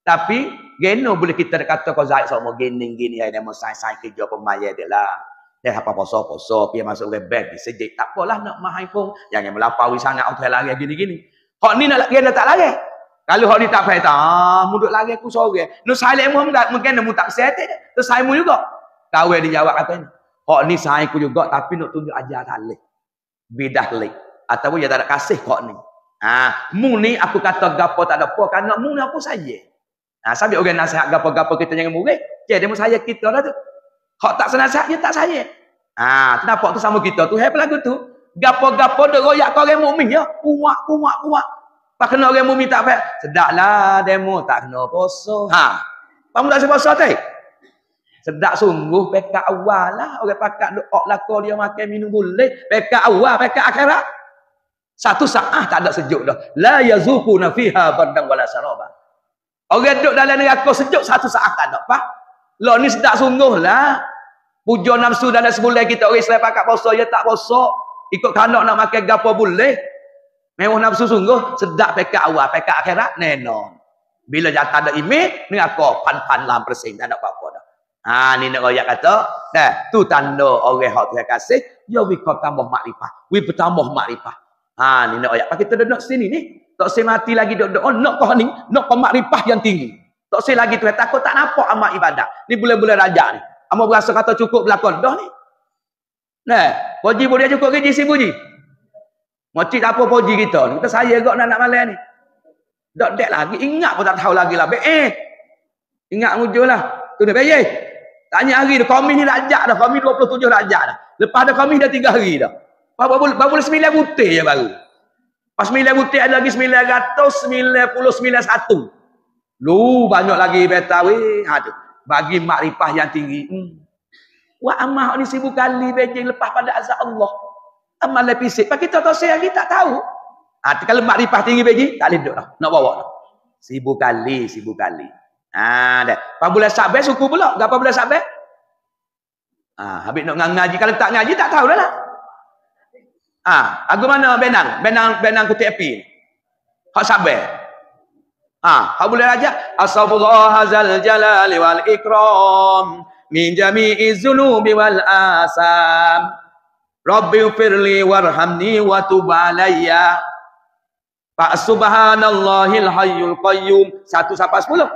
Tapi, geno boleh kita kata kau Zaid sama gini gini ai nama sai kerja pembayar dia lah. Dia apa poso poso, dia masuk ke bed, sejak tak apalah nak mahai pun. Yang yang melampaui sangat auto lari gini gini. Hak ni nak lagi tak lagi. Kalau hak ni tak faham, ah, muduk lagi aku sore. No saya mu mungkin nak tak sehat Tu saya mu juga. Kawe dia jawab katanya. Hak ni saya ku juga tapi nak tunjuk ajar talih. Bidah lek. Ataupun dia tak ada kasih kok ni. Ah, mu ni aku kata gapo tak ada apa kerana mu ni aku saya. Nah, sambil orang nasihat gapo-gapo kita jangan murid. Jadi demo saya kita lah tu. Hak tak senasihat dia tak saya. Ah, kenapa tu sama kita tu? Hai pelagu tu. Gapo-gapo dak royak kau orang mukmin ya. Kuat, kuat, kuat. Pak kena orang mukmin tak apa. Sedaklah demo tak kena puasa. Ha. Kamu tak puasa teh? Sedak sungguh pekak awal lah. Orang pakat doa kau dia makan minum boleh. Pekak awal, pekak akhirat. Satu saat tak ada sejuk dah. La yazuku nafiha bardang wala saraba. Orang duduk dalam neraka sejuk satu saat tak ada apa. Lo ni sedap sungguh lah. Puja nafsu dalam sebulan kita orang Islam pakat puasa ya tak puasa. Ikut kanak nak makan gapo boleh. Mewah nafsu sungguh sedap pekat awal, pekat akhirat nenon. Bila jatah ada imej, neraka pan-pan lah persen tak ada apa-apa dah. Ha ni nak royak kata, dah tu tanda orang hak Tuhan kasih, ya wi kau tambah makrifah. Wi bertambah makrifah. Ha ni nak royak. Kita duduk sini ni, tak saya mati lagi dok. Oh, nak kau ni, nak kau makrifah yang tinggi. Tak saya lagi tu takut tak nampak amal ibadat. Ni bulan-bulan raja ni. Amal berasa kata cukup belakon dah ni. Nah, poji boleh cukup gaji si puji. Mocik apa poji kita ni? Kita saya gak nak nak malam ni. Dok dek lagi ingat pun tak tahu lagi lah. Eh. Ingat mujur lah. Tu ni bayi. Tanya hari tu kami ni rajak dah. Kami 27 rajak dah. Lepas ada kami dah 3 hari dah. Baru baru 9 putih je baru. Pas sembilan butik ada lagi sembilan ratus sembilan puluh sembilan satu. Lu banyak lagi betawi. Ha tu. Bagi makrifah yang tinggi. Hmm. Wah amah ni sibuk kali bejeng lepas pada azab Allah. Amal lepisik. Pak kita tahu lagi tak tahu. Ha, kalau makrifah tinggi bagi, tak duduk lah. Nak bawa lah. Sibuk kali, sibuk kali. Ha, dah. Pak bulan sabit suku pula. Berapa bulan sabit? Ha, habis nak ngaji. Kalau tak ngaji, tak tahu dah lah. Ah, ha, aku mana benang? Benang benang kutip api. Hak sabar. Ah, ha, hak boleh aja. Astagfirullah hazal jalali wal ikram min jami'i dzunubi wal asam. Rabbi firli warhamni wa tub alayya. Pak subhanallahil hayyul qayyum. Satu sampai sepuluh.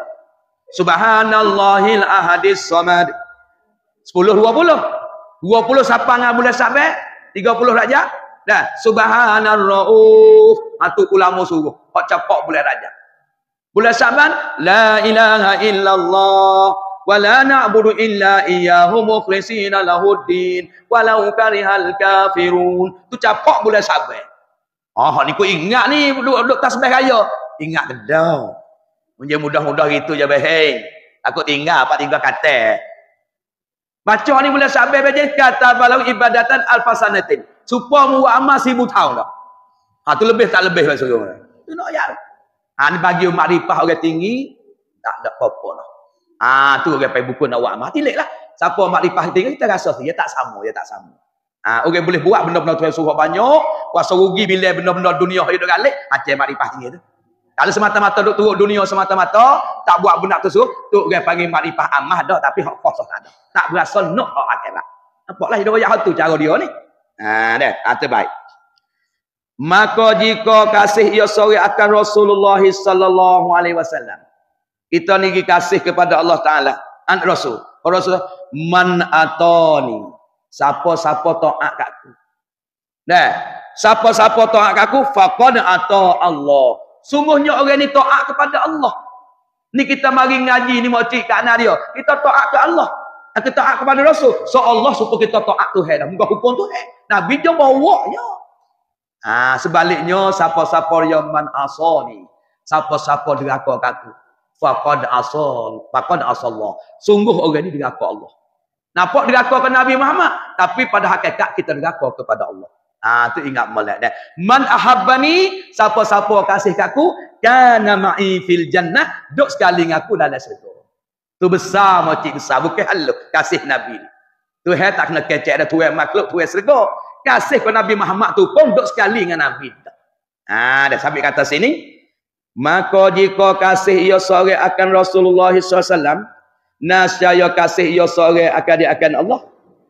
Subhanallahil ahadis samad. Sepuluh, dua puluh. Dua puluh siapa yang boleh sampai? Tiga puluh raja. Dah, subhanar rauf. Atu ulama suruh. Hak capak bulan raja. Bulan Syaban, la ilaha illallah wa la na'budu illa iyyahu mukhlishina lahuddin walau karihal kafirun. Tu capak bulan Syaban. Ah, ni kau ingat ni duk duk tasbih raya. Ingat dah. Menjadi mudah-mudah gitu je beheng. Aku tinggal apa tinggal kata. Baca ni bulan Syaban baca kata balau ibadatan alfasanatin supaya mu amal seribu tahun dah. Ha tu lebih tak lebih bahasa orang. Tu nak ya. Ha ni bagi makrifah orang tinggi tak ada apa-apa lah. Ha tu orang pai buku nak buat amal. Tileklah. Siapa makrifah tinggi kita rasa dia tak sama, dia tak sama. Ha orang boleh buat benda-benda Tuhan suruh banyak, kuasa rugi bila benda-benda dunia hidup galik, macam makrifah tinggi tu. Kalau semata-mata duk turut dunia semata-mata, tak buat benda tu suruh, tu orang panggil makrifah amah dah tapi hak kosong ada. Tak berasa nak hak akhirat. Nampaklah hidup ayat tu cara dia ni. Ha dah, ha, terbaik. Maka jika kasih ia sore akan Rasulullah sallallahu alaihi wasallam. Kita ni kasih kepada Allah Taala, an Rasul. Rasul man atani. Siapa-siapa taat kat aku. Dah, siapa-siapa taat kat aku faqad ata Allah. Sungguhnya orang ni taat kepada Allah. Ni kita mari ngaji ni makcik kat anak dia. Kita taat ke Allah. Kita taat kepada Rasul. So Allah suka kita taat Tuhan dah. Bukan hukum Tuhan. Nabi dia bawa ya. Ha, sebaliknya siapa-siapa yang man asani. Siapa-siapa deraka aku. Faqad asal. Faqad asallah. Sungguh orang ni deraka Allah. Nampak deraka ke Nabi Muhammad. Tapi pada hakikat kita deraka kepada Allah. Ha tu ingat molek dah. Man ahabbani siapa-siapa kasih aku kana ma'i fil jannah duk sekali dengan aku dalam syurga. Tu besar motif besar bukan halus kasih Nabi ni. Tu hai tak kena kecek dah tuan makhluk tuan syurga. Kasih ke Nabi Muhammad tu pun duk sekali dengan Nabi. Ha dah sampai kata sini. Maka jika kasih ia sore akan Rasulullah SAW. Nasyaya kasih ia sore akan dia akan Allah.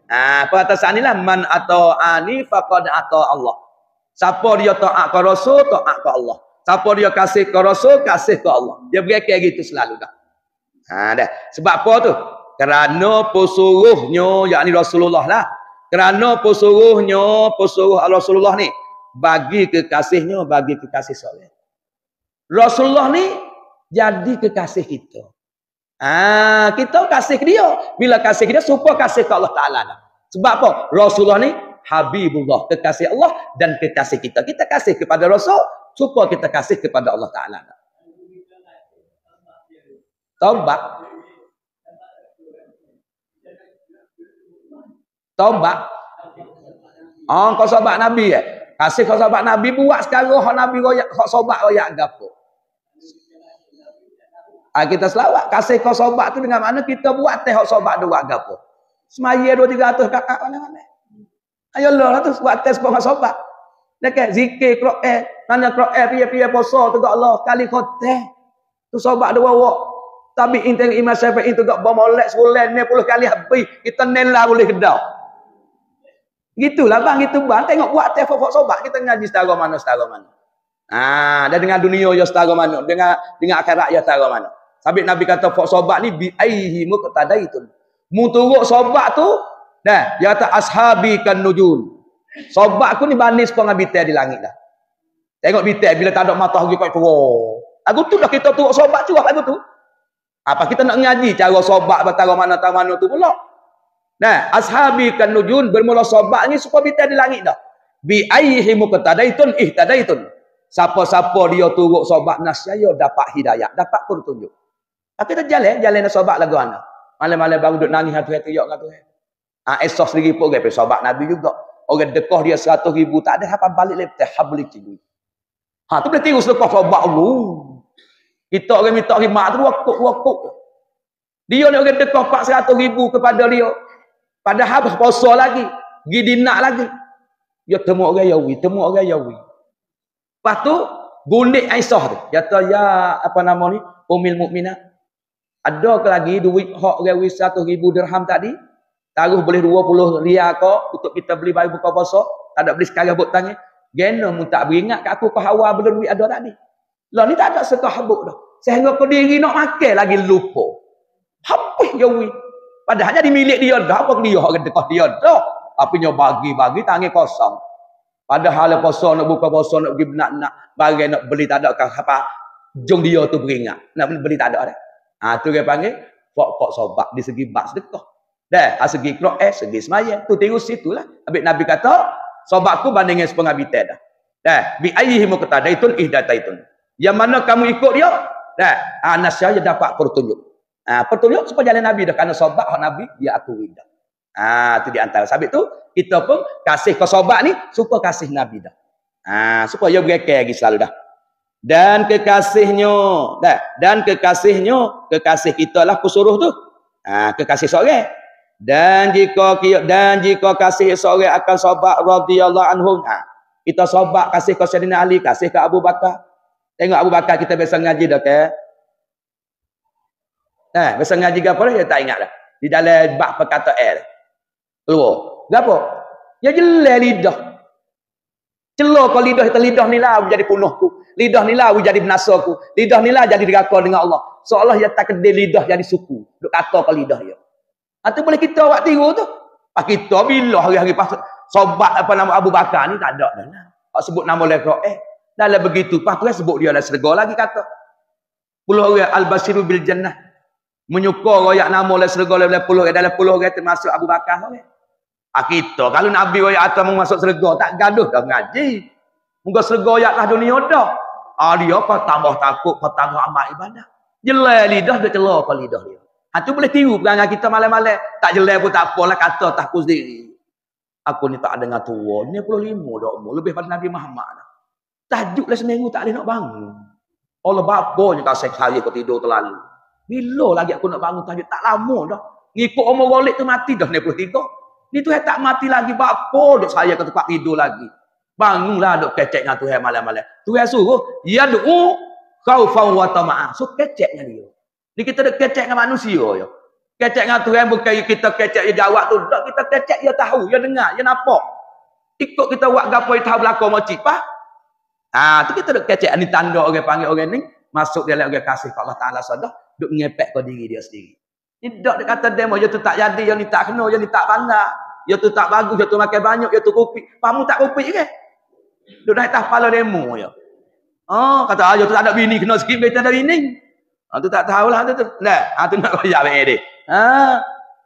Ah, ha, perkataan inilah man atau ani faqad atau Allah. Siapa dia taat ke Rasul, taat ke Allah. Siapa dia kasih ke Rasul, kasih ke Allah. Dia berkata gitu selalu dah. Ha dah. Sebab apa tu? Kerana pesuruhnya yakni Rasulullah lah. Kerana pesuruhnya pesuruh Rasulullah ni bagi kekasihnya bagi kekasih soleh. Rasulullah ni jadi kekasih kita. Ah, kita kasih dia. Bila kasih dia, supaya kasih ke Allah Ta'ala. Sebab apa? Rasulullah ni Habibullah. Kekasih Allah dan kekasih kita. Kita kasih kepada Rasul, supaya kita kasih kepada Allah Ta'ala. Taubat. Taubat. Oh, kau sobat Nabi eh? Kasih kau sobat Nabi buat sekarang hak Nabi royak, hak sobat royak gapo? Ha, kita selawat. Kasih kau sobat tu dengan mana kita buat teh sobat dua gapo. Semaya dua tiga ratus kakak mana-mana. Ayo lah tu buat teh sepuluh sobat. Dekat zikir Quran. Mana Quran pia-pia poso tu Allah. Kali kau teh. Tu sobat dua wak. Tapi intel imam syafi'i tu tak bermolek sebulan ni puluh kali habis. Kita nela boleh kedau. Gitulah bang, gitu bang. Tengok buat teh fok sobat. Kita ngaji setara mana, setara mana. Ah, dan dengan dunia ya setara mana. Dengan dengan akhirat ya setara mana. Sabit Nabi kata fok sobat ni bi aihi muqtadaitun. Mu turuk sobat tu dah dia kata ashabi kan nujul. Sobat aku ni banis pun dengan bitai di langit dah. Tengok bitai bila tak ada matahari kau turun. Aku tu dah kita turuk sobat curah lagu tu. Apa kita nak ngaji cara sobat batara mana tahu mana tu pula. Nah, ashabi kan nujun bermula sobat ni supaya bitai di langit dah. Bi aihi muqtadaitun ihtadaitun. Siapa-siapa dia turuk sobat nasyaya dapat hidayah, dapat petunjuk. Tapi kita jalan, jalan nak sobat lagu mana. Malam-malam baru duduk nangis hati-hati yok kata. Ah esok sendiri pun gape sobat Nabi juga. Orang dekoh dia 100 ribu tak ada apa balik lepteh hablik cibu. Ha tu boleh tiru sedekah sobat lu. Kita orang minta khidmat tu wakuk wakuk. Dia ni orang dekoh 400 ribu kepada dia. Padahal puasa lagi, gidi nak lagi. Dia temu orang Yawi, temu orang Yawi. Lepas tu, gundik Aisyah tu. Kata, ya, apa nama ni? Umil Mukminah. Ada ke lagi duit hak rewi satu ribu dirham tadi? Taruh boleh dua puluh riak kau untuk kita beli bayi buka puasa. Tak ada beli sekarang buat tanya. Gena mu tak beringat ke aku ke hawa belum duit ada tadi. Lah ni tak ada sekah habuk dah. Sehingga kau diri nak makan lagi lupa. Habis jawi. Padahal jadi milik dia dah. Apa dia hak dekat dia dah. Apa nyo bagi-bagi tangan kosong. Padahal puasa nak buka puasa nak pergi nak nak barang nak beli tak ada apa. Jom dia tu beringat. Nak beli tak ada dah. Ha, tu dia panggil pok-pok sobat di segi bak sedekah. Dah, ha, segi krok eh, segi semaya. Tu tiru situlah. Habis Nabi kata, sobatku bandingnya sepengah bitai dah. Dah, bi ayyihi muqtadaitun ihdataitun. Yang mana kamu ikut dia? Dah, ha, nasyaya dapat pertunjuk. Ha, pertunjuk supaya jalan Nabi dah. Kerana sobat hak Nabi, dia aku dah. Ha, tu di antara. Sabit tu, kita pun kasih ke sobat ni, supaya kasih Nabi dah. Ha, supaya berekar lagi selalu dah dan kekasihnya dah dan kekasihnya kekasih kita lah pesuruh tu ha, kekasih seorang dan jika dan jika kasih seorang akan sahabat radhiyallahu anhum ha, kita sahabat kasih ke Sayyidina Ali kasih ke Abu Bakar tengok Abu Bakar kita biasa ngaji dah ke Nah, biasa ngaji apa dia tak ingat dah. Di dalam bab perkataan. Keluar. Gapo? Ya jelek lidah. Celok kau lidah kita lidah ni lah jadi punuhku. Lidah ni lah jadi benasaku. Lidah ni lah jadi diraka dengan Allah. Seolah ia tak kedai lidah jadi suku. Duk kata kau lidah dia. Itu ha, boleh kita buat tiru tu. Pak kita bila hari-hari pas sobat apa nama Abu Bakar ni tak ada dah. Pak sebut nama lekok eh. Dalam begitu, pak tu sebut dia lah serga lagi kata. Puluh orang al-basiru bil jannah. Menyuka royak nama oleh serga oleh puluh orang. Dalam puluh orang termasuk Abu Bakar. Okay? Ha, kita kalau Nabi royak atas masuk serga tak gaduh dah ngaji. Muka sergoyaklah dunia dah. Ah dia apa tambah takut, tambah amat ibadah. Jelai lidah dia celah apa lidah dia. Ha tu boleh tiru perangai kita malam-malam. Tak jelai pun tak apalah kata takut sendiri. Aku ni tak dengar tua. Ni puluh lima dah umur. Lebih pada Nabi Muhammad. Tajuk lah seminggu tak boleh nak bangun. Allah bapanya kasih saya kau tidur terlalu. Bila lagi aku nak bangun tajuk? Tak lama dah. Ngikut umur golik tu mati dah. Ni puluh tiga. Ni tu tak mati lagi. Bapa duk saya ke tempat tidur lagi. Bangunlah duk kecek dengan Tuhan malam-malam. Tuhan suruh. Ya du'u khaufan wa tama'ah. So keceknya dia. Ni kita duk kecek dengan manusia ya. Kecek dengan Tuhan bukan kita kecek dia jawab tu. Tak kita kecek dia tahu, dia dengar, dia nampak. Ikut kita buat gapo dia tahu belakang mau cipah. Ah, tu kita duk kecek ni tanda orang panggil orang ni masuk dalam orang kasih ke Allah Taala sadah duk ngepek ke diri dia sendiri. Tidak dia kata demo dia tu tak jadi, dia ni tak kena, dia ni tak pandai. Dia tu tak bagus, dia tu makan banyak, dia tu kopi. Pamu tak kopi ke? Duk naik atas kepala demo ya. Oh, kata aja tu tak ada bini kena sikit betul ada bini. Ah tu tak tahulah tu tu. Nah, ah tu nak *laughs* royak dia. Ha.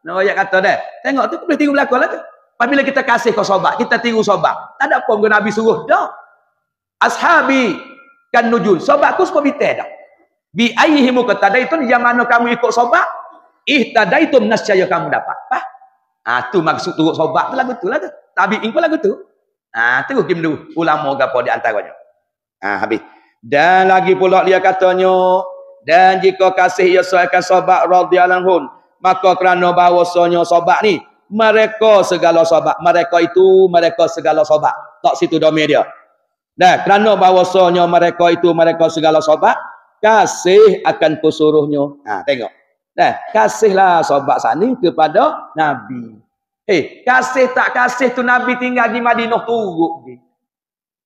Nak royak kata dah. Tengok tu boleh tiru belakang lah tu. Apabila kita kasih kau sobat, kita tiru sobat. Tak ada pun Nabi suruh dah. Ashabi kan nujul. Sobatku sepuluh bitai dah. Bi ayyihimu itu yang mana kamu ikut sobat, ihtadaitum nascaya kamu dapat. Fah? Ah tu maksud turut sobat tu lagu tu lah tu. Tabi'in pun lagu tu. Ah tu kim dulu ulama gapo di antaranya. Ah habis. Dan lagi pula dia katanya dan jika kasih ia suaikan sobat radhiyallahu maka kerana bahawasanya sobat ni mereka segala sobat mereka itu mereka segala sobat tak situ domain dia dan kerana bahawasanya mereka itu mereka segala sobat kasih akan kusuruhnya ha tengok nah kasihlah sobat sani kepada nabi eh kasih tak kasih tu nabi tinggal di Madinah turuk ni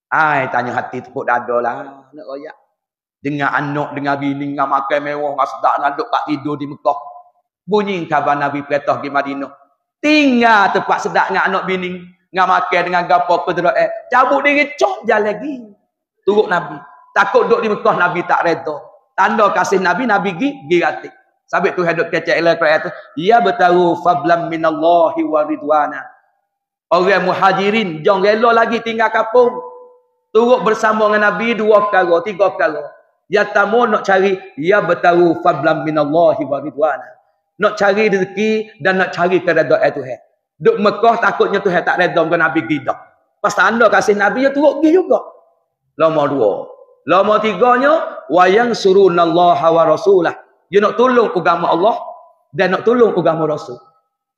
ai tanya hati tepuk dada lah nak royak dengan anak dengan bini dengan makan mewah dengan sedap dengan duk tak tidur di Mekah Bunyi kabar Nabi Petah di Madinah. Tinggal tempat sedap dengan anak bini. Dengan makan dengan gapo pedera eh. Cabut diri cok jalan lagi. Turut Nabi. Takut duduk di Mekah Nabi tak reda. Tanda kasih Nabi, Nabi gi, gi ratik. Sabit tu hidup kecek ilah kerajaan tu. Ia bertahu fablam minallahi wa ridwana. Orang muhajirin. Jangan rela lagi tinggal kapung. Turut bersama dengan Nabi dua perkara, tiga perkara. Ya tamu nak cari. Ia bertahu fablam minallahi wa ridwana. Nak cari rezeki dan nak cari keredaan Tuhan. Duk Mekah takutnya Tuhan tak redha dengan Nabi gidak. Pas tanda kasih Nabi ya turut pergi juga. Lama dua. Lama tiganya wayang surunallaha wa rasulah. Dia nak tolong agama Allah dan nak tolong agama Rasul.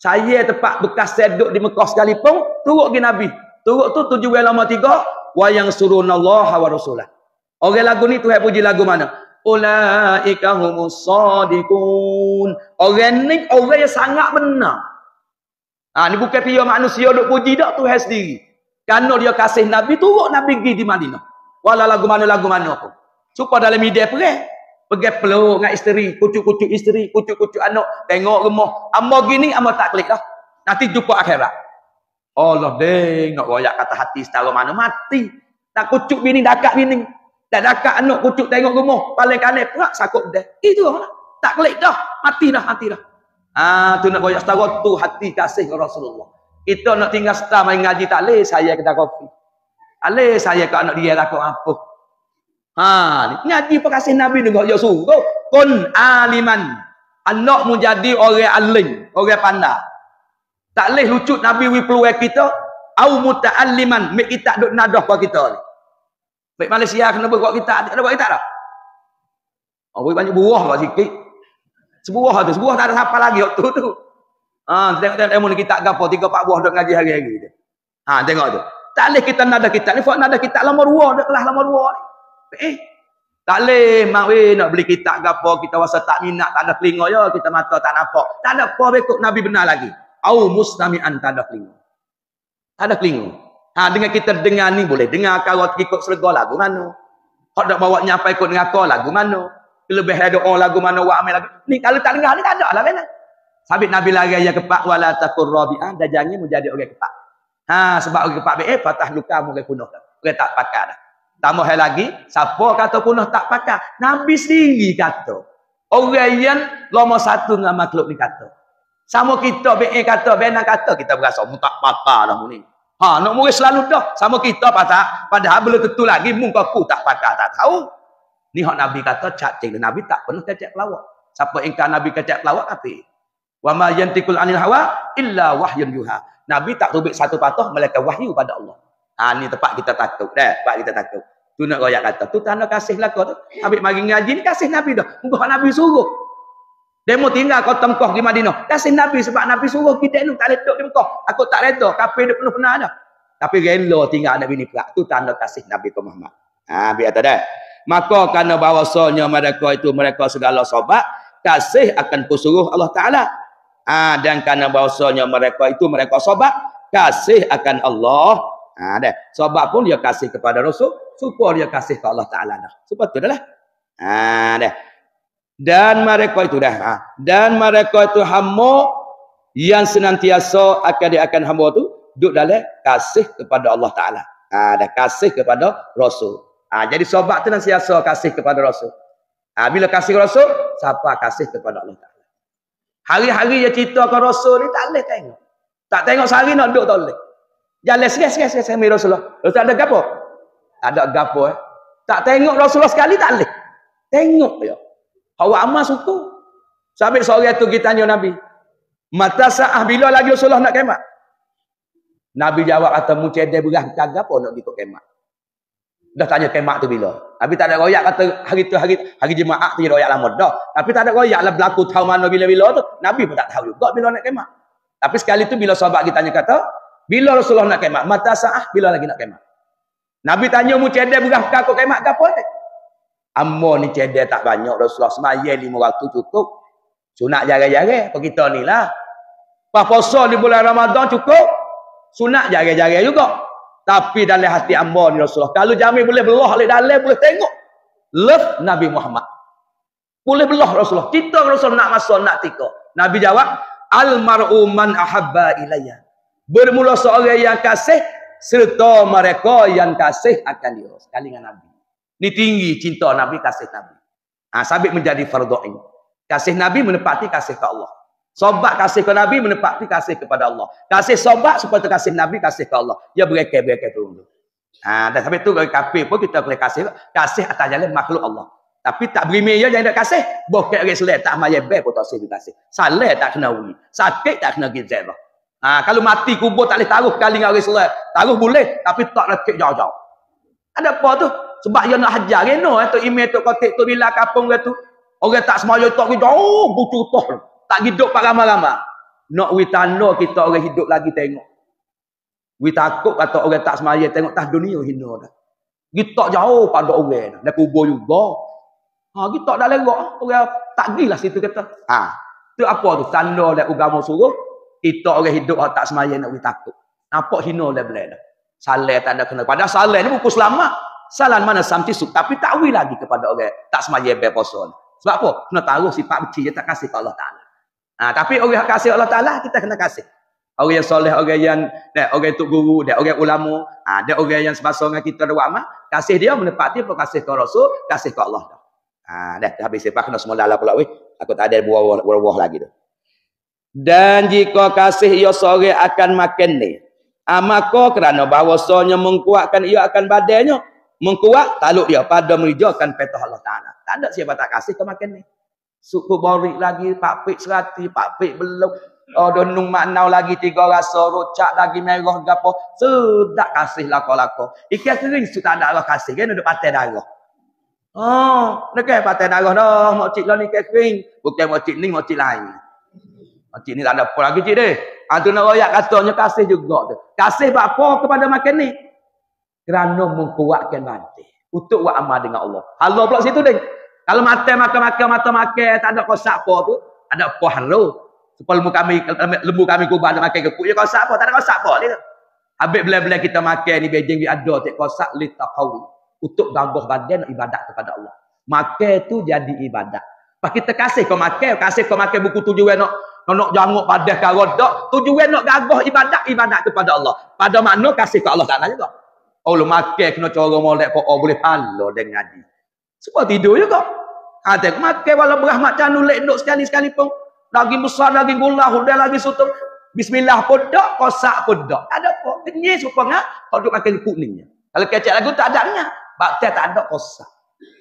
Saya tempat bekas duduk di Mekah sekalipun turut pergi Nabi. Turut tu tujuan lama tiga wayang surunallaha wa rasulah. Orang lagu ni Tuhan puji lagu mana? Ulaika humus sadiqun. Orang ni orang yang sangat benar. Ha, ni bukan pihak manusia duk puji dak Tuhan sendiri. Karena dia kasih Nabi turut Nabi pergi di Madinah. Walau lagu mana lagu mana pun. Supaya dalam media pergi. Pergi peluk dengan isteri. Kucuk-kucuk isteri. Kucuk-kucuk anak. Tengok rumah. Amba gini, amba tak klik dah. Nanti jumpa akhirat. Allah deh. Nak royak kata hati secara mana. Mati. Nak kucuk bini, dekat bini. Dan dekat anak kucuk tengok rumah. Paling kanan perak sakut dah. Itu lah. Tak klik dah. Mati dah. Mati dah. Ah, tu nak koyak setara tu hati kasih Rasulullah. Kita nak tinggal setar main ngaji tak leh saya kita kopi. Ale saya ke anak dia takut apa. Ha, ni ngaji apa kasih Nabi ni kok ya suruh. Kun aliman. Anak mu jadi orang alim, orang pandai. Tak leh lucut Nabi wi peluang kita au muta'alliman, mek kita duk nadah ke kita ni. Baik Malaysia kena buat kita, ada buat kita dah. Oh, banyak buah buat sikit. Sebuah tu, sebuah tak ada siapa lagi waktu tu. Ha, tengok tengok ilmu kita gapo, tiga empat buah dok ngaji hari-hari tu. Ha, tengok tu. Tak leh kita nada kita ni, fak nada kita lama dua, dak kelas lama ni. Eh, tak leh mak we nak beli kita gapo, kita rasa tak minat, tak ada telinga ya, kita mata tak nampak. Tak ada apa bekok Nabi benar lagi. Au mustami'an tak ada telinga. Tak ada telinga. Ha, dengan kita dengar ni boleh dengar kalau ikut serga lagu mana. Hak nak bawa nyapa ikut dengan kau lagu mana. Lebih ada doa lagu mana wa amal lagu. Ni kalau tak dengar ni tak ada lah benar. Sabit Nabi lagi ya kepak wala takur rabi'ah dan jangan menjadi orang kepak. Ha sebab orang kepak be patah luka mu kuno. Orang tak pakai dah. Tambah lagi, siapa kata kuno tak pakai? Nabi sendiri kata. Orang yang lama satu dengan makhluk ni kata. Sama kita be kata, benar kata kita berasa mu tak pakai mu ni. Ha, nak murid selalu dah. Sama kita patah. Padahal belum tentu lagi muka aku tak pakai, tak tahu. Ni hak Nabi kata cacing. Nabi tak pernah kecek pelawak. Siapa ingkar Nabi kecek pelawak, tapi. Wa ma yantikul anil hawa illa wahyun yuha. Nabi tak tubik satu patah melainkan wahyu pada Allah. Ha ni tempat kita takut dah, tempat kita takut. Tu nak royak kata, tu tanda kasih lah kau tu. Habis mari ngaji ni kasih Nabi dah. Muka Nabi suruh. Demo tinggal kau temkoh di Madinah. Kasih Nabi sebab Nabi suruh kita ni tak letak di Mekah. Aku tak letak. Kapir dia penuh pernah dah. Tapi rela tinggal Nabi ni pula. Tu tanda kasih Nabi ke Muhammad. Ha, biar tak dah. Maka kerana bahawasanya mereka itu mereka segala sobat. Kasih akan kusuruh Allah Ta'ala. Ha, dan kerana bahawasanya mereka itu mereka sobat. Kasih akan Allah Ha dah. Sebab pun dia kasih kepada Rasul, supaya dia kasih ke Allah Taala dah. Sebab tu dah. Ha dah. Dan mereka itu dah. Ha. Dan mereka itu hamba yang senantiasa akan dia akan hamba tu duduk dalam kasih kepada Allah Taala. Ha dah kasih kepada Rasul. Ha jadi sebab tu senantiasa kasih kepada Rasul. Ha bila kasih Rasul, siapa kasih kepada Allah Taala. Hari-hari dia cerita ke Rasul ni tak boleh tengok. Tak tengok sehari nak duduk tak boleh. Jalan sikit sikit sikit sambil Rasulullah. Rasul ada gapo? Ada gapo eh. Tak tengok Rasulullah sekali tak boleh. Tengok ya. Awak amal suku. Sampai sore tu kita tanya Nabi. Mata sa'ah bila lagi Rasulullah nak kemat? Nabi jawab kata mucedeh berah kagak apa nak pergi kemat. Dah tanya kemat tu bila. Tapi tak ada royak kata hari tu hari hari jemaah tu royak lama dah. Tapi tak ada royak lah berlaku tahu mana bila-bila tu. Nabi pun tak tahu juga bila nak kemat. Tapi sekali tu bila sahabat kita tanya kata, bila Rasulullah nak kemat? Mata sa'ah, bila lagi nak kemat? Nabi tanya mu cedek berah kau kemat ke apa? Amma ni cedek tak banyak Rasulullah semaya lima waktu cukup. Sunat jari-jari. Apa kita ni lah. Puasa di bulan Ramadan cukup. Sunat jari-jari juga. Tapi dalam hati amma ni Rasulullah. Kalau jami boleh belah oleh dalam boleh tengok. Love Nabi Muhammad. Boleh belah Rasulullah. Kita Rasulullah nak masuk nak tika. Nabi jawab. Al-mar'u man ahabba ilayah. Bermula seorang yang kasih serta mereka yang kasih akan dia. Sekali dengan Nabi. Ini tinggi cinta Nabi, kasih Nabi. Ha, sabit menjadi fardu'in. Kasih Nabi menepati kasih ke Allah. Sobat kasih ke Nabi menepati kasih kepada Allah. Kasih sobat supaya kasih Nabi kasih ke Allah. Dia berekai-berekai dulu. Ha, dan sampai tu bagi kafir pun kita boleh kasih. Kasih atas jalan makhluk Allah. Tapi tak beri meja yang nak kasih. Bokek orang selai tak maya bel pun tak kasih. Salah tak kena wi. Sakit tak kena gizet lah. Ha, kalau mati kubur tak boleh taruh kali dengan orang Islam. Taruh boleh, tapi tak lekik jauh-jauh. Ada apa tu? Sebab dia nak hajar reno eh tu email tu kotak tu bila kapung dia tu. Orang tak semaya tak jauh butuh toh. Tak hidup pak ramai-ramai. Nak wi tanda kita orang hidup lagi tengok. Wi takut kata orang tak semaya tengok tah dunia hina dah. Kita jauh pada orang dah. kubur juga. Ha kita dah lerok orang tak gilah situ kata. Ha. Tu apa tu? Tanda dak agama suruh kita orang hidup orang tak semaya nak takut. Nampak hina dah boleh dah. Salah tak ada kena. Padahal salah ni buku selamat. Salah mana samtisuk. Tapi tak lagi kepada orang tak semaya berposa. Sebab apa? Kena taruh sifat benci. Dia tak kasih ke Allah Ta'ala. Ha, tapi orang yang kasih Allah Ta'ala, kita kena kasih. Orang yang soleh, orang yang dia, orang yang guru, dia orang ulama, ha, dia orang yang semasa dengan kita ada amal, kasih dia menepati apa kasih ke Rasul, kasih ke Allah. Ha, dah, habis sepak kena semua dalam pula weh. Aku tak ada buah-buah lagi tu. Dan jika kasih ia sore akan makin ni. Ha, maka kerana bahawasanya mengkuatkan ia akan badannya. Mengkuat, taluk dia pada merijakan petah Allah Ta'ala. Tak ada siapa tak kasih ke makin ni. Suku borik lagi, pak pik serati, pak pik belum. Oh, donung maknau lagi tiga rasa, rocak lagi merah gapo. Sudah kasih lako-lako. Ikan kering sudah tak ada Allah kasih. Kan duduk patai darah. Oh, nak patai darah dah. Mokcik lah ni kering. Bukan mokcik ni, mokcik lain. Cik ni tak ada apa lagi cik dia. Ha, nak royak katanya kasih juga tu. Kasih buat apa kepada makan ni? Kerana mengkuatkan batin. Untuk buat amal dengan Allah. Allah pula situ deh. Kalau mata makan-makan, mata makan, tak ada kosak apa tu. Ada apa haru. Supaya lembu kami, lembu kami kubah ada makan kekuk. Ya kosak apa? Tak ada kosak apa dia. Habis bila-bila kita makan ni, Beijing dia ada tak kosak litaqawi. Untuk gangguh badan ibadat kepada Allah. Makan tu jadi ibadat. Pas kita kasih kau makan, kasih kau makan buku tujuan nak nak janguk pada karo dak tujuan nak gagah ibadat ibadat kepada Allah. Pada makna kasih ke Allah Taala juga. Oh lu makan kena cara molek kok oh boleh palo dan ngaji. Semua tidur juga. Ada makan walau berahmat canu lek duk sekali sekali pun. Lagi besar lagi gula udah lagi sutuk bismillah pun dak kosak pun dak ada apa. Kenyai supaya kalau duk makan kuningnya kalau kecek lagu tak adanya bakte tak ada kosak.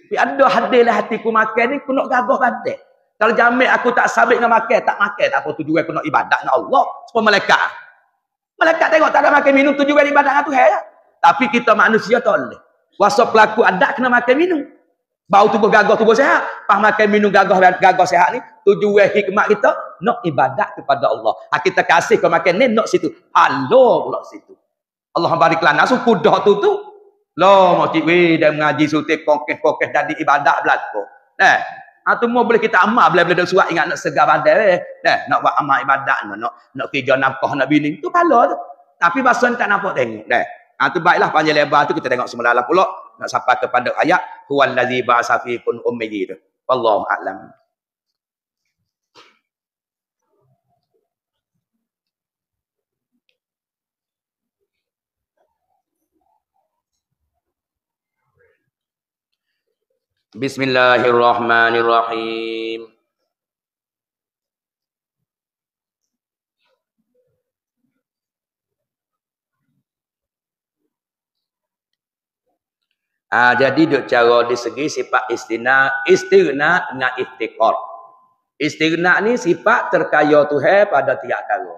Tapi ada hadilah hatiku makan ni ku nak gagah badan Kalau jamin aku tak sabit dengan makan, tak makan. Tak apa tujuan aku nak ibadat dengan Allah. Semua malaikat. Malaikat tengok tak ada makan minum tujuan ibadat dengan Tuhan. Ya? Tapi kita manusia tak boleh. Wasa pelaku adat kena makan minum. Bau tubuh gagah tubuh sehat. Pas makan minum gagah gagah sehat ni. Tujuan hikmat kita. Nak ibadat kepada Allah. Ha, kita kasih kau makan ni. Nak situ. Halo pula situ. Allah barik lana. So kudah tu tu. Loh, mau cik weh. Dia mengaji sutik kokeh-kokeh jadi ibadat belakang. Eh, Ha, tu mau boleh kita amal bila bila surat ingat nak segar badan eh. Dah, nak buat amal ibadat nak nak, nak kerja nafkah nak bini. Tu pala tu. Tapi bahasa tak nampak tengok. Dah. Ha, tu baiklah panjang lebar tu kita tengok semula pula nak sampai kepada ayat huwallazi ba'asa fiikum ummi tu. Wallahu a'lam. Bismillahirrahmanirrahim. Ah, jadi duk cara di segi sifat istina, istirna dengan iftikor. Istirna ni sifat terkaya Tuhan pada tiap kala.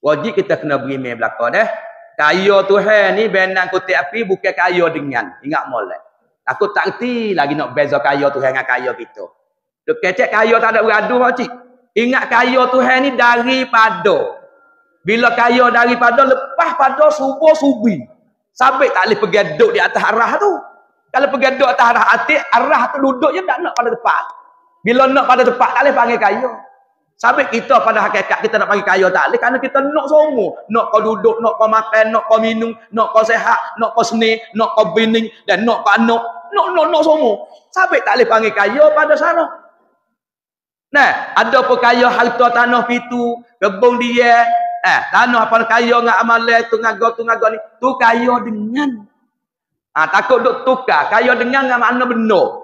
Wajib kita kena beri main belakang deh. Kaya Tuhan ni benang kutip api bukan kaya dengan. Ingat molek. Aku tak reti lagi nak beza kaya Tuhan dengan kaya kita. Duk kecek kaya tak ada beradu cik. Ingat kaya Tuhan ni daripada bila kaya daripada lepas pada subuh subi. Sampai tak boleh pergi duduk di atas arah tu. Kalau pergi duduk atas arah atik, arah tu duduk je tak nak pada tempat. Bila nak pada tempat, tak boleh panggil kaya. Sampai kita pada hakikat kita nak panggil kaya tak boleh. Kerana kita nak semua. Nak kau duduk, nak kau makan, nak kau minum, nak kau sehat, nak kau seni, nak kau bining, dan nak kau anak nok nok nok semua. Sampai tak boleh panggil kaya pada sana. Nah, ada pun kaya harta tanah pitu, kebun dia, eh, tanah apa kaya dengan amalan tu ngago tu ngago ni, tu kaya dengan. Ah, takut duk tukar, kaya dengan dengan mana benar.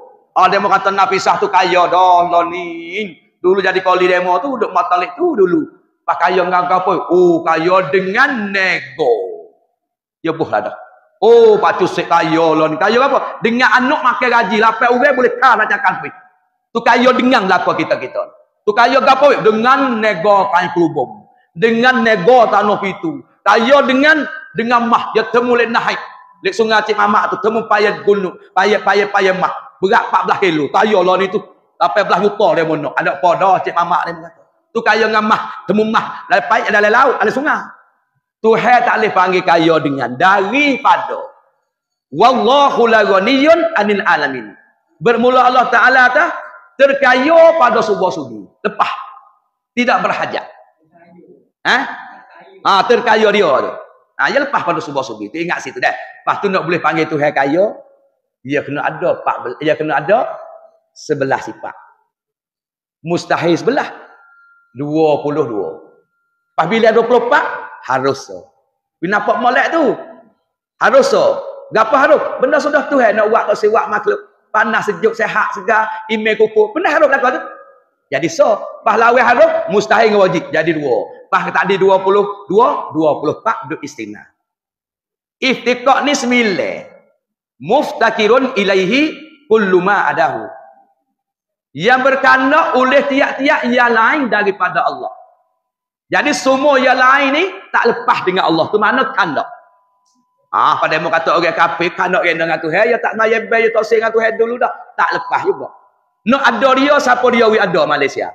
Dia mau kata nak pisah tu kaya dah lo ni. Dulu jadi kali demo tu duk matalik tu dulu. Pak kaya dengan apa? Oh, kaya dengan nego. Ya buh lah dah. Oh, patu sek kaya lah ni. Kaya apa? Dengan anak makan gaji. Lapai orang boleh kah nak cakap. Tu kaya dengan lakuan kita-kita. Tu kaya apa? Dengan nego kain kelubung. Dengan nego tanah itu. Kaya dengan dengan mah. Dia temu lek naik. Lek sungai cik mamak tu. Temu payah gunung. Payah, payah, payah mah. Berat 14 kilo. Kaya lah ni tu. Lapai belah juta dia monok. Ada pada cik mamak ni. Tu kaya dengan mah. Temu mah. Lapai ada laut. Ada sungai. Tuhan tak boleh panggil kaya dengan daripada wallahu la ghaniyun anil alamin. Bermula Allah Taala ta terkaya pada sebuah sudi. Lepas tidak berhajat. Ha? Ha terkaya dia tu. Ha ya lepas pada sebuah sudi. Tu ingat situ dah. Lepas tu nak boleh panggil Tuhan kaya, dia kena ada pak dia kena ada sebelah sifat. Mustahil sebelah 22. Pas bila 24 harus. Bila nampak molek tu, harus so. Gapa harus? Benda sudah Tuhan nak buat kau sewak makhluk. Panas, sejuk, sehat, segar, email kuku. Pernah harus lakukan tu? Jadi so, pahlawan harus, mustahil wajib. Jadi dua. Pas tadi dua puluh dua, dua puluh empat, duduk istina. Iftikak ni sembilan. Muftakirun ilaihi kulluma adahu. Yang berkanda oleh tiap-tiap yang lain daripada Allah. Jadi semua yang lain ni tak lepas dengan Allah. Tu mana kandak. Ah, pada mau kata orang kafir kandak dengan Tuhan, ya tak maya bay tak sing dengan Tuhan dulu dah. Tak lepas juga. Nak ada dia siapa dia wi ada Malaysia.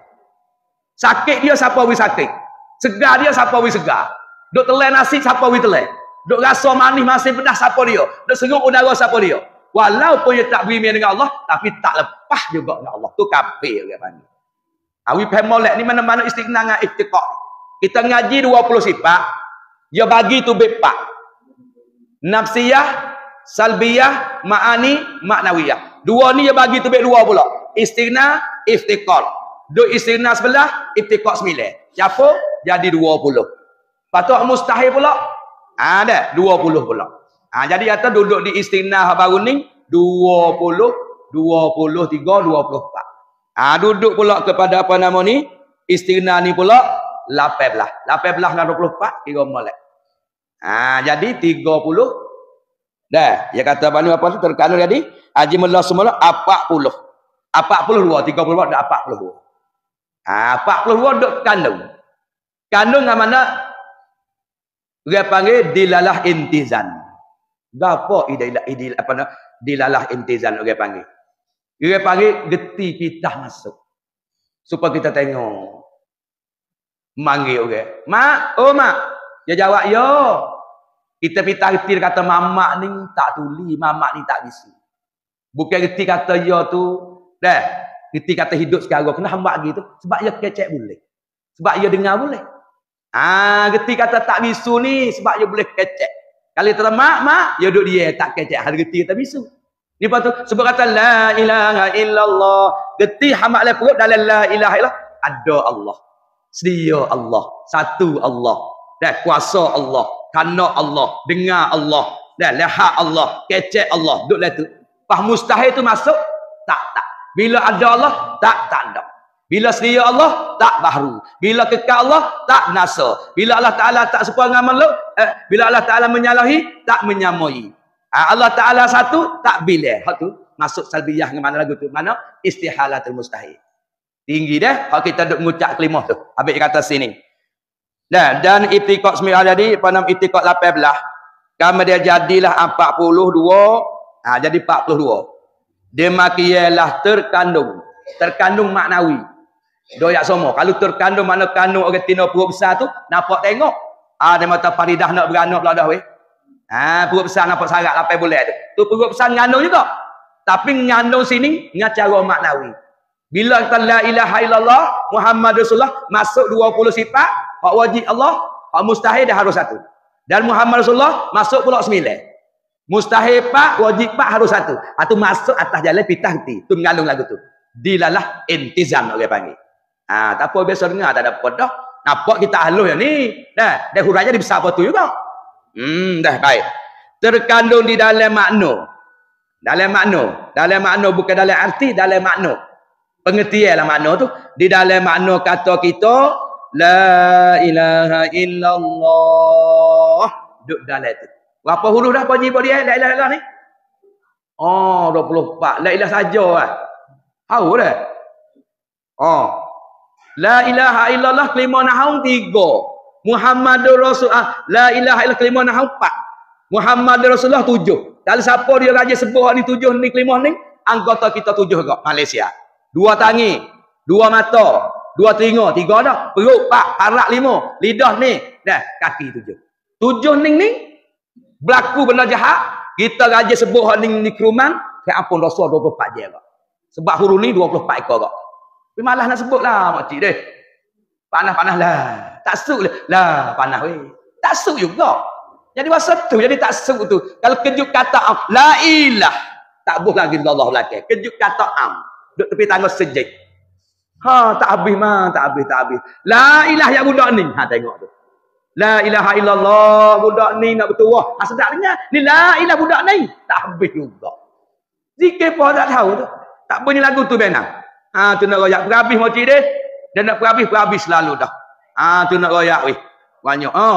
Sakit dia siapa wi sakit. Segar dia siapa wi segar. Duk telan nasi siapa wi telan. Duk rasa manis masih pedas siapa dia. Duk senguk udara siapa dia. Walaupun dia tak beriman dengan Allah, tapi tak lepas juga dengan Allah. Tu kafir dia panggil. Awi pemolek ni mana-mana istiqna dengan. Kita ngaji 20 sifat. Dia bagi tu bepak. Nafsiyah, salbiyah, ma'ani, maknawiyah. Dua ni dia bagi tu bek dua pula. Istigna, iftikar. Duk istigna sebelah, iftikar sembilan. Siapa? Jadi 20. Patut mustahil pula. Ada ha, 20 pula. Ha, jadi kata duduk di istigna baru ni 20, 23, 24. Ha, duduk pula kepada apa nama ni? Istigna ni pula lapan belah. Lapan belah dengan dua puluh empat, tiga molek. Ha, jadi tiga puluh. Dah, dia kata apa ni apa tu terkandung jadi. Haji Mullah semula empat puluh. Empat puluh dua, tiga puluh empat, empat puluh dua. Ha, 42 duk kandung. Kandung dengan mana? Dia panggil dilalah intizan. Gapo ide ide apa nak dilalah intizan dia panggil. Dia panggil geti kita masuk. Supaya kita tengok. Manggil orang. Mak, oh mak. Dia jawab, yo. Kita pitah geti kata mamak ni tak tuli, mamak ni tak bisa. Bukan geti kata yo tu. Dah. Geti kata hidup sekarang. Kena hamba gitu. Sebab dia kecek boleh. Sebab dia dengar boleh. Ah, geti kata tak bisu ni sebab dia boleh kecek. Kalau kata mak, mak, dia duduk dia tak kecek. Hal geti kata bisu. Ni patut sebab kata la ilaha illallah. Geti hamak le perut dalam la ilaha illallah ada Allah. Sedia Allah, satu Allah. Dan kuasa Allah, kana Allah, dengar Allah, dan lihat Allah, kecek Allah. Duduk lah tu. Faham mustahil tu masuk? Tak, tak. Bila ada Allah, tak, tak ada. Bila sedia Allah, tak baharu. Bila kekal Allah, tak nasa. Bila Allah Ta'ala tak sepuang dengan makhluk, eh, bila Allah Ta'ala menyalahi, tak menyamai. Ha, Allah Ta'ala satu, tak bila. Hak tu, masuk salbiyah dengan mana lagu tu. Mana? Istihalatul mustahil. Tinggi dah, kalau kita duduk mengucap kelimah tu. Habis kata sini. Dan, dan itikot sembilan jadi, pada itikot 18. Kami dia jadilah 42. Ha, jadi 42. Dia makiyalah terkandung. Terkandung maknawi. Doyak semua. Kalau terkandung mana kandung orang tina perut besar tu, nampak tengok. Ah dia mata Faridah nak beranak pula dah weh. Ha, perut besar nampak sangat lapai boleh tu. Tu perut besar ngandung juga. Tapi ngandung sini dengan cara maknawi. Bila kita la ilaha illallah Muhammad Rasulullah masuk 20 sifat, hak wajib Allah, hak mustahil dah harus satu. Dan Muhammad Rasulullah masuk pula sembilan. Mustahil pak, wajib pak harus satu. Atau masuk atas jalan pitah hati. Tu mengandung lagu tu. Dilalah intizam orang panggil. Ah, tak apa biasa dengar tak ada apa dah. Nampak kita halus yang ni. Dah, dah hurainya di besar apa tu juga. Hmm, dah baik. Terkandung di dalam makna. Dalam makna. Dalam makna bukan dalam arti, dalam makna. Pengertian lah makna tu. Di dalam makna kata kita, La ilaha illallah. Duduk dalam tu. Berapa huruf dah Pak Jibu dia? La ilaha illallah ni? Oh, 24. La ilaha saja lah. Tahu dah? Oh, La ilaha illallah kelima nahum tiga. Muhammadur Rasulullah. La ilaha illallah kelima nahum empat. Muhammadur Rasulullah tujuh. Dan siapa dia raja sebuah ni tujuh ni kelima ni? Anggota kita tujuh kok. Malaysia. Dua tangi. Dua mata. Dua telinga. Tiga dah. Perut empat. Parak lima. Lidah ni. Dah. Kaki tujuh. Tujuh ni ni. Berlaku benda jahat. Kita raja sebuah ni ni keruman. Ya ampun Rasulullah 24 je kok. Sebab huruf ni 24 ekor kok. Tapi malah nak sebut lah makcik deh. Panas-panas lah. Tak suk lah. Lah panas weh. Tak suk juga. Jadi masa tu. Jadi tak suk tu. Kalau kejut kata am. La ilah. Tak boleh lagi Allah lagi. Kejut kata am. Duduk tepi tangga sejik. Ha tak habis mah. Tak habis tak habis. La ilah yang budak ni. Ha tengok tu. La ilaha illallah. Budak ni nak bertuah. Ha sedap dengar. Ni la ilah budak ni. Tak habis juga. Zikir pun tak tahu tu. Tak bunyi lagu tu benang. Ha tu nak royak berhabis moci dia. Dia nak berhabis berhabis selalu dah. Ha tu nak royak weh. Banyak. Ha.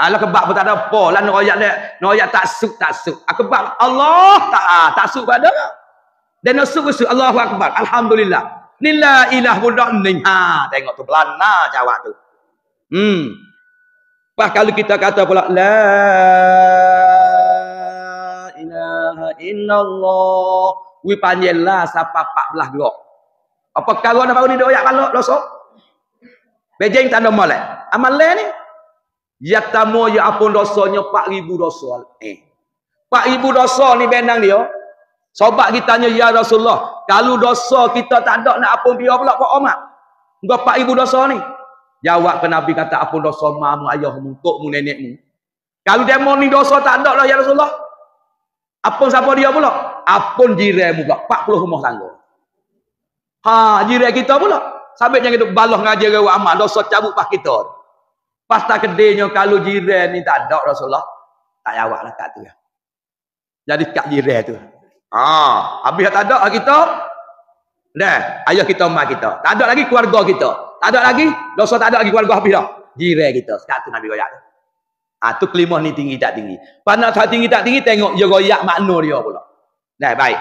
Alah kebab pun tak ada apa lah nak royak. Nak royak tak suk tak suk. Ha, kebab Allah tak ha, tak suk pada. Dan suk Allahu akbar. Alhamdulillah. Nila ilah budak ni. Ha tengok tu belana jawab tu. Hmm. Pas kalau kita kata pula la ilaha illallah wi panjela sapa 14 gerak. Apa karo nak baru ni doyak kalau dosa? Bejeng tak ada molek. Amal ni ya tamu ya apun dosanya 4000 dosa. Eh. 4000 dosa ni benang dia. Sobat kita tanya ya Rasulullah, kalau dosa kita tak ada nak apun dia pula kok omak. Engko 4000 dosa ni. Jawab ke Nabi kata apun dosa mamu ayahmu, untukmu nenekmu. Kalau mau ni dosa tak ada lah ya Rasulullah. Apa siapa dia pula? Apun jiran pula. 40 rumah tangga. Ha, jiran kita pula. Sampai yang itu balah ngaji rewa amal. Dosa cabut pas kita. Pas tak kedenya kalau jiran ni tak ada Rasulullah. Tak jawab lah kat tu. Ya. Jadi kat jiran tu. Ha, habis tak ada kita. Dah, ayah kita, mak kita. Tak ada lagi keluarga kita. Tak ada lagi. Dosa tak ada lagi keluarga habis dah. Jiran kita. Sekarang tu Nabi Goyak tu. Ah tu kelimah ni tinggi tak tinggi. Panas tak tinggi tak tinggi tengok dia royak makna dia pula. Dah baik.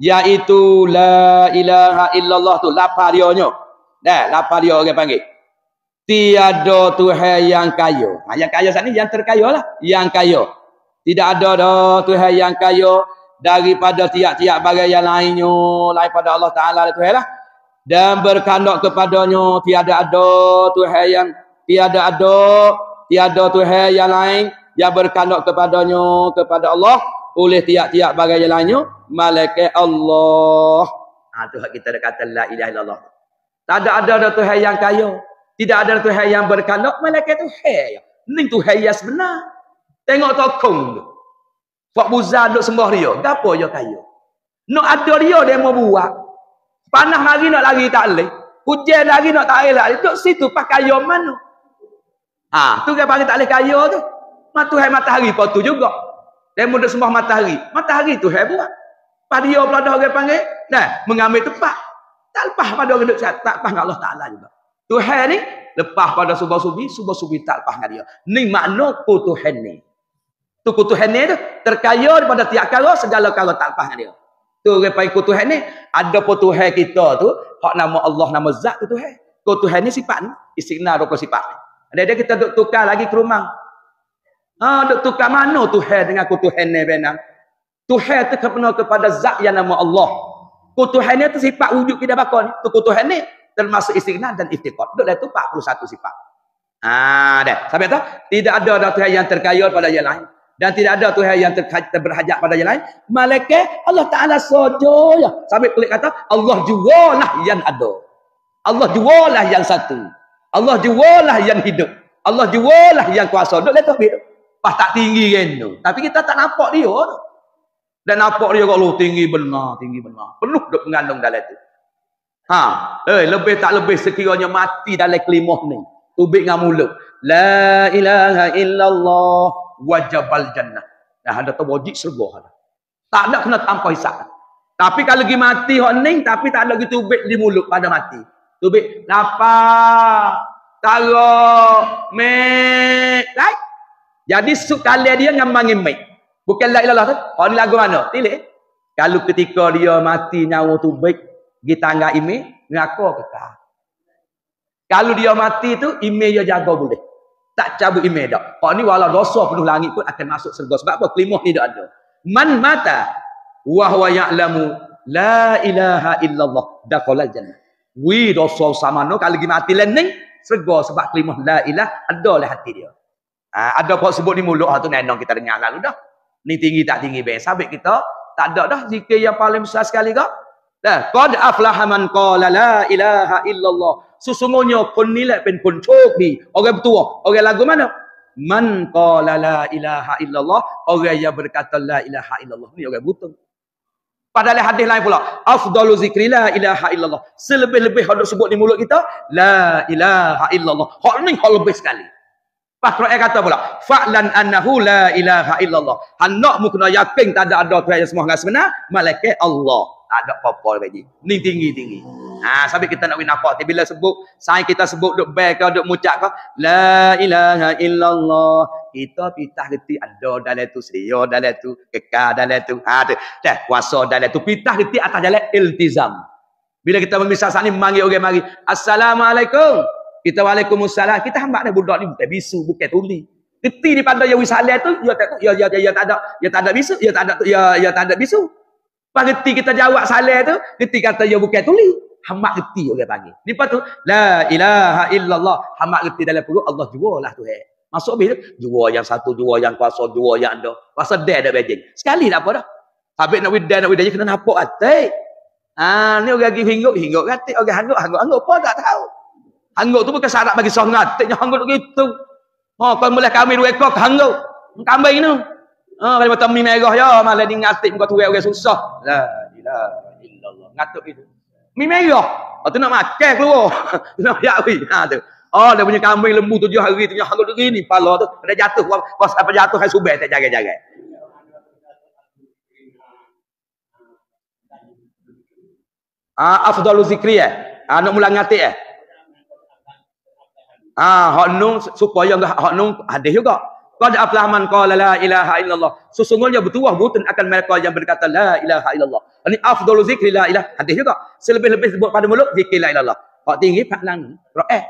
Iaitu la ilaha illallah tu. Lapar dia nyo. Dah, lapar dia orang panggil. Tiada Tuhan yang kaya. Ha, yang kaya saat ni yang terkaya lah. Yang kaya. Tidak ada dah Tuhan yang kaya daripada tiap-tiap bagai yang lainnya. Lain pada Allah Ta'ala Tuhan lah. Dan berkandok kepadanya tiada ada Tuhan yang tiada ada tiada Tuhan yang lain yang berkandok kepadanya kepada Allah oleh tiap-tiap bagai yang lainnya malaikat Allah. Ha tu kita dah kata la ilaha illallah. Tak ada ada ada Tuhan yang kaya. Tidak ada Tuhan yang berkandok malaikat tu hai. Ning tu hai yang sebenar. Tengok tokong tu. Pak Buzan duk sembah dia. Gapo dia kaya? Nak ada dia dia mau buat. Panah lagi nak lagi tak boleh. Hujan lagi nak tak elak. Duduk situ pakai mana? Ah, tu kan panggil tak boleh kaya tu. Matuhai matahari pun tu juga. Dia mudah sembah matahari. Matahari tu hai buat. Pada dia pula dah orang panggil. Nah, mengambil tempat. Tak lepas pada orang duduk tak lepas dengan Allah Ta'ala juga. Tuhan ni lepas pada subah subi, subah subi tak lepas dengan dia. Ni makna ku Tuhan ni. Tu ku Tuhan ni tu terkaya daripada tiap kala segala kala tak lepas dia. Tu orang panggil ku Tuhan ni ada pun Tuhan kita tu hak nama Allah nama zat tu Tuhan. Ku Tuhan ni sifat ni. Istighna 20 sifat ni. Ada-ada kita duk tukar lagi ke rumah. Ha, duk tukar mana Tuhan dengan ku Tuhan ni benang? Tuhan tu kena kepada zat yang nama Allah. Ku Tuhan ni tu sifat wujud kita bakal ni. Tu ku Tuhan ni termasuk istighna dan iftiqat. Duk dah tu 41 sifat. Ah, dah. Sampai tu tidak ada ada Tuhan yang terkaya pada yang lain dan tidak ada Tuhan yang berhajat pada yang lain. Malaikat Allah Taala saja ya. Sampai kulit kata Allah jualah yang ada. Allah jualah yang satu. Allah jualah yang hidup. Allah jualah yang kuasa. Duk letak hidup. Pas tak tinggi kan. Tapi kita tak nampak dia. Dan nampak dia kalau tinggi benar, tinggi benar. Penuh duk mengandung dalam tu. Ha, eh lebih tak lebih sekiranya mati dalam kelimah ni. Tubik dengan mulut. La ilaha illallah wajabal jannah. Dah ada wajib surga ada. Tak ada kena tanpa hisap. Tapi kalau lagi mati hok ning tapi tak ada lagi tubik di mulut pada mati. Tubik lapar. Tarok, mek, right? Jadi sekali dia ngambang mic. Bukan la ilallah tu. Oh ni lagu mana? Tilik. Kalau ketika dia mati nyawa tu baik, pergi tangga ime, ngaku kekal. Kalau dia mati tu, ime dia jaga boleh. Tak cabut ime dak. Oh ni walau dosa penuh langit pun akan masuk surga. Sebab apa? Kelimah ni tak ada. Man mata wa huwa ya'lamu la ilaha illallah dakhala jannah. Wi dosa sama no kalau pergi mati lening surga sebab kelimah la ilah ada lah hati dia. Ha, ada apa sebut di mulut ha, tu nenong kita dengar lalu dah. Ni tinggi tak tinggi be. Sabit kita tak ada dah zikir yang paling besar sekali kak. Dah, qad aflaha man qala la ilaha illallah. Sesungguhnya pun pen pun cobi. Orang bertua, orang lagu mana? Man qala la ilaha illallah, orang yang berkata la ilaha illallah. Ni orang buta. Padahal hadis lain pula, afdalu zikri la ilaha illallah. Selebih-lebih hendak sebut di mulut kita, la ilaha illallah. Hak ni hal lebih sekali. Pas Quran kata pula, fa'lan annahu la ilaha illallah. Hendak mu kena yakin tak ada ada Tuhan yang semua dengan sebenar, malaikat Allah. Tak ada apa-apa lagi. Ni tinggi-tinggi. Ha, sampai kita nak nampak. Bila sebut, saya kita sebut duk baik ke, duk mucak ke, la ilaha illallah. Kita pitah reti ada dalam tu, sedia dalam tu, kekal dalam tu. Ha, tu. Dah, kuasa dalam tu. Pitah reti atas jalan iltizam. Bila kita memisah saat ni, manggil orang mari. Assalamualaikum. Kita waalaikumsalam. Kita hamba ni budak ni bukan bisu, bukan tuli. Keti ni pada yang wisalah tu, ya tak ya ya ya tak ada, ya tak ada bisu, ya tak ada ya ya tak ada bisu. Pas keti kita jawab salah tu, keti kata ya bukan tuli. Hamba keti orang panggil. Ni tu la ilaha illallah. Hamba keti dalam perut Allah jualah tu eh. Masuk habis tu, jua yang satu, jua yang kuasa, jua yang ada. Kuasa dia ada bejing. Sekali tak apa dah. Habis nak widah, nak widah, kena nampak atik. Ah, ni orang lagi hingguk, hingguk katik. Orang hangguk, hangguk, hangguk. Apa tak tahu. Hanggut tu bukan syarat bagi seorang ngatiknya hanggut begitu. Ha, kalau boleh kami dua ekor hanggut. Kambing ni. Ha, kalau macam mi merah ya, malah ni ngatik muka tu orang susah. La ilaha illallah. Ngatuk itu. Mi merah. Oh, tu nak makan keluar. *laughs* nak yak wi. Ha tu. Oh, dia punya kambing lembu tujuh hari tu hanggut begini pala tu. Pada jatuh pas apa jatuh hai subeh tak jaga-jaga. Ah, afdalu zikri eh. Ah, nak mula ngatik eh. Ah, hak nun supaya hak nun hadis juga. Qad aflaha man qala la ilaha illallah. Sesungguhnya bertuah butun akan mereka yang berkata la ilaha illallah. Ini afdalu zikri la ilaha. Hadis juga. Selebih-lebih sebut pada mulut zikir la ilallah. Hak tinggi pak lang. Eh.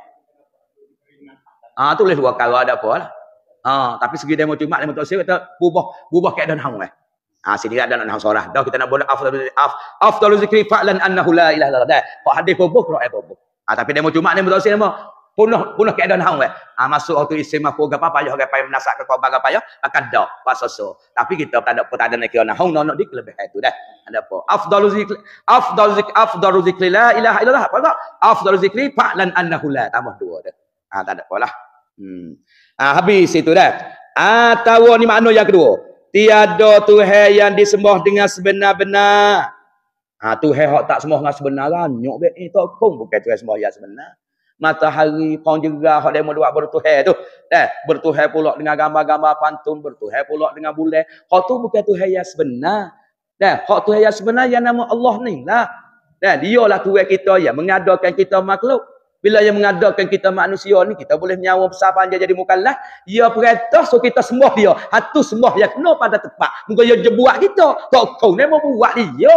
Ah tu boleh dua kali ada apa lah. Ah tapi segi demo cuma demo tak kata bubah bubah keadaan hang eh. Ah sini ada nak sorah. Dah kita nak boleh afdalu af afdalu zikri fa'lan annahu la ilaha illallah. Hak hadis bubuh Quran bubuh. Ah tapi demo cuma demo tak demo Punuh punuh keadaan hang weh. Ha, masuk waktu isim aku gapa payah gapa menasak ke kau baga payah akan dak pas so. Tapi kita tak ada pun tak ada nak kira hang nak dik lebih itu dah. Ada apa? Afdalu zikri afdalu zikri afdalu zikri la ilaha illallah. Apa tak? Afdalu zikri fa'lan annahu la tambah dua dah. Ha, tak ada apalah. Hmm. Ha, habis itu dah. Ah tahu ni makna yang kedua. Tiada Tuhan yang disembah dengan sebenar-benar. Ha, Tuhan hak tak sembah dengan sebenar kan. Nyok be eh tak kong bukan Tuhan sembah yang sebenar matahari pun juga hak demo buat bertuhan tu. Eh bertuhan pula dengan gambar-gambar pantun bertuhan pula dengan bulan. Hak tu bukan tuhan yang sebenar. Dah hak tuhan yang sebenar yang nama Allah ni lah. Dah dialah tuhan kita yang mengadakan kita makhluk. Bila yang mengadakan kita manusia ni kita boleh nyawa besar panjang jadi mukallaf ia perintah so kita sembah dia. Hatu sembah yang kena pada tepat muka dia buat kita. Kau kau ni mau buat dia.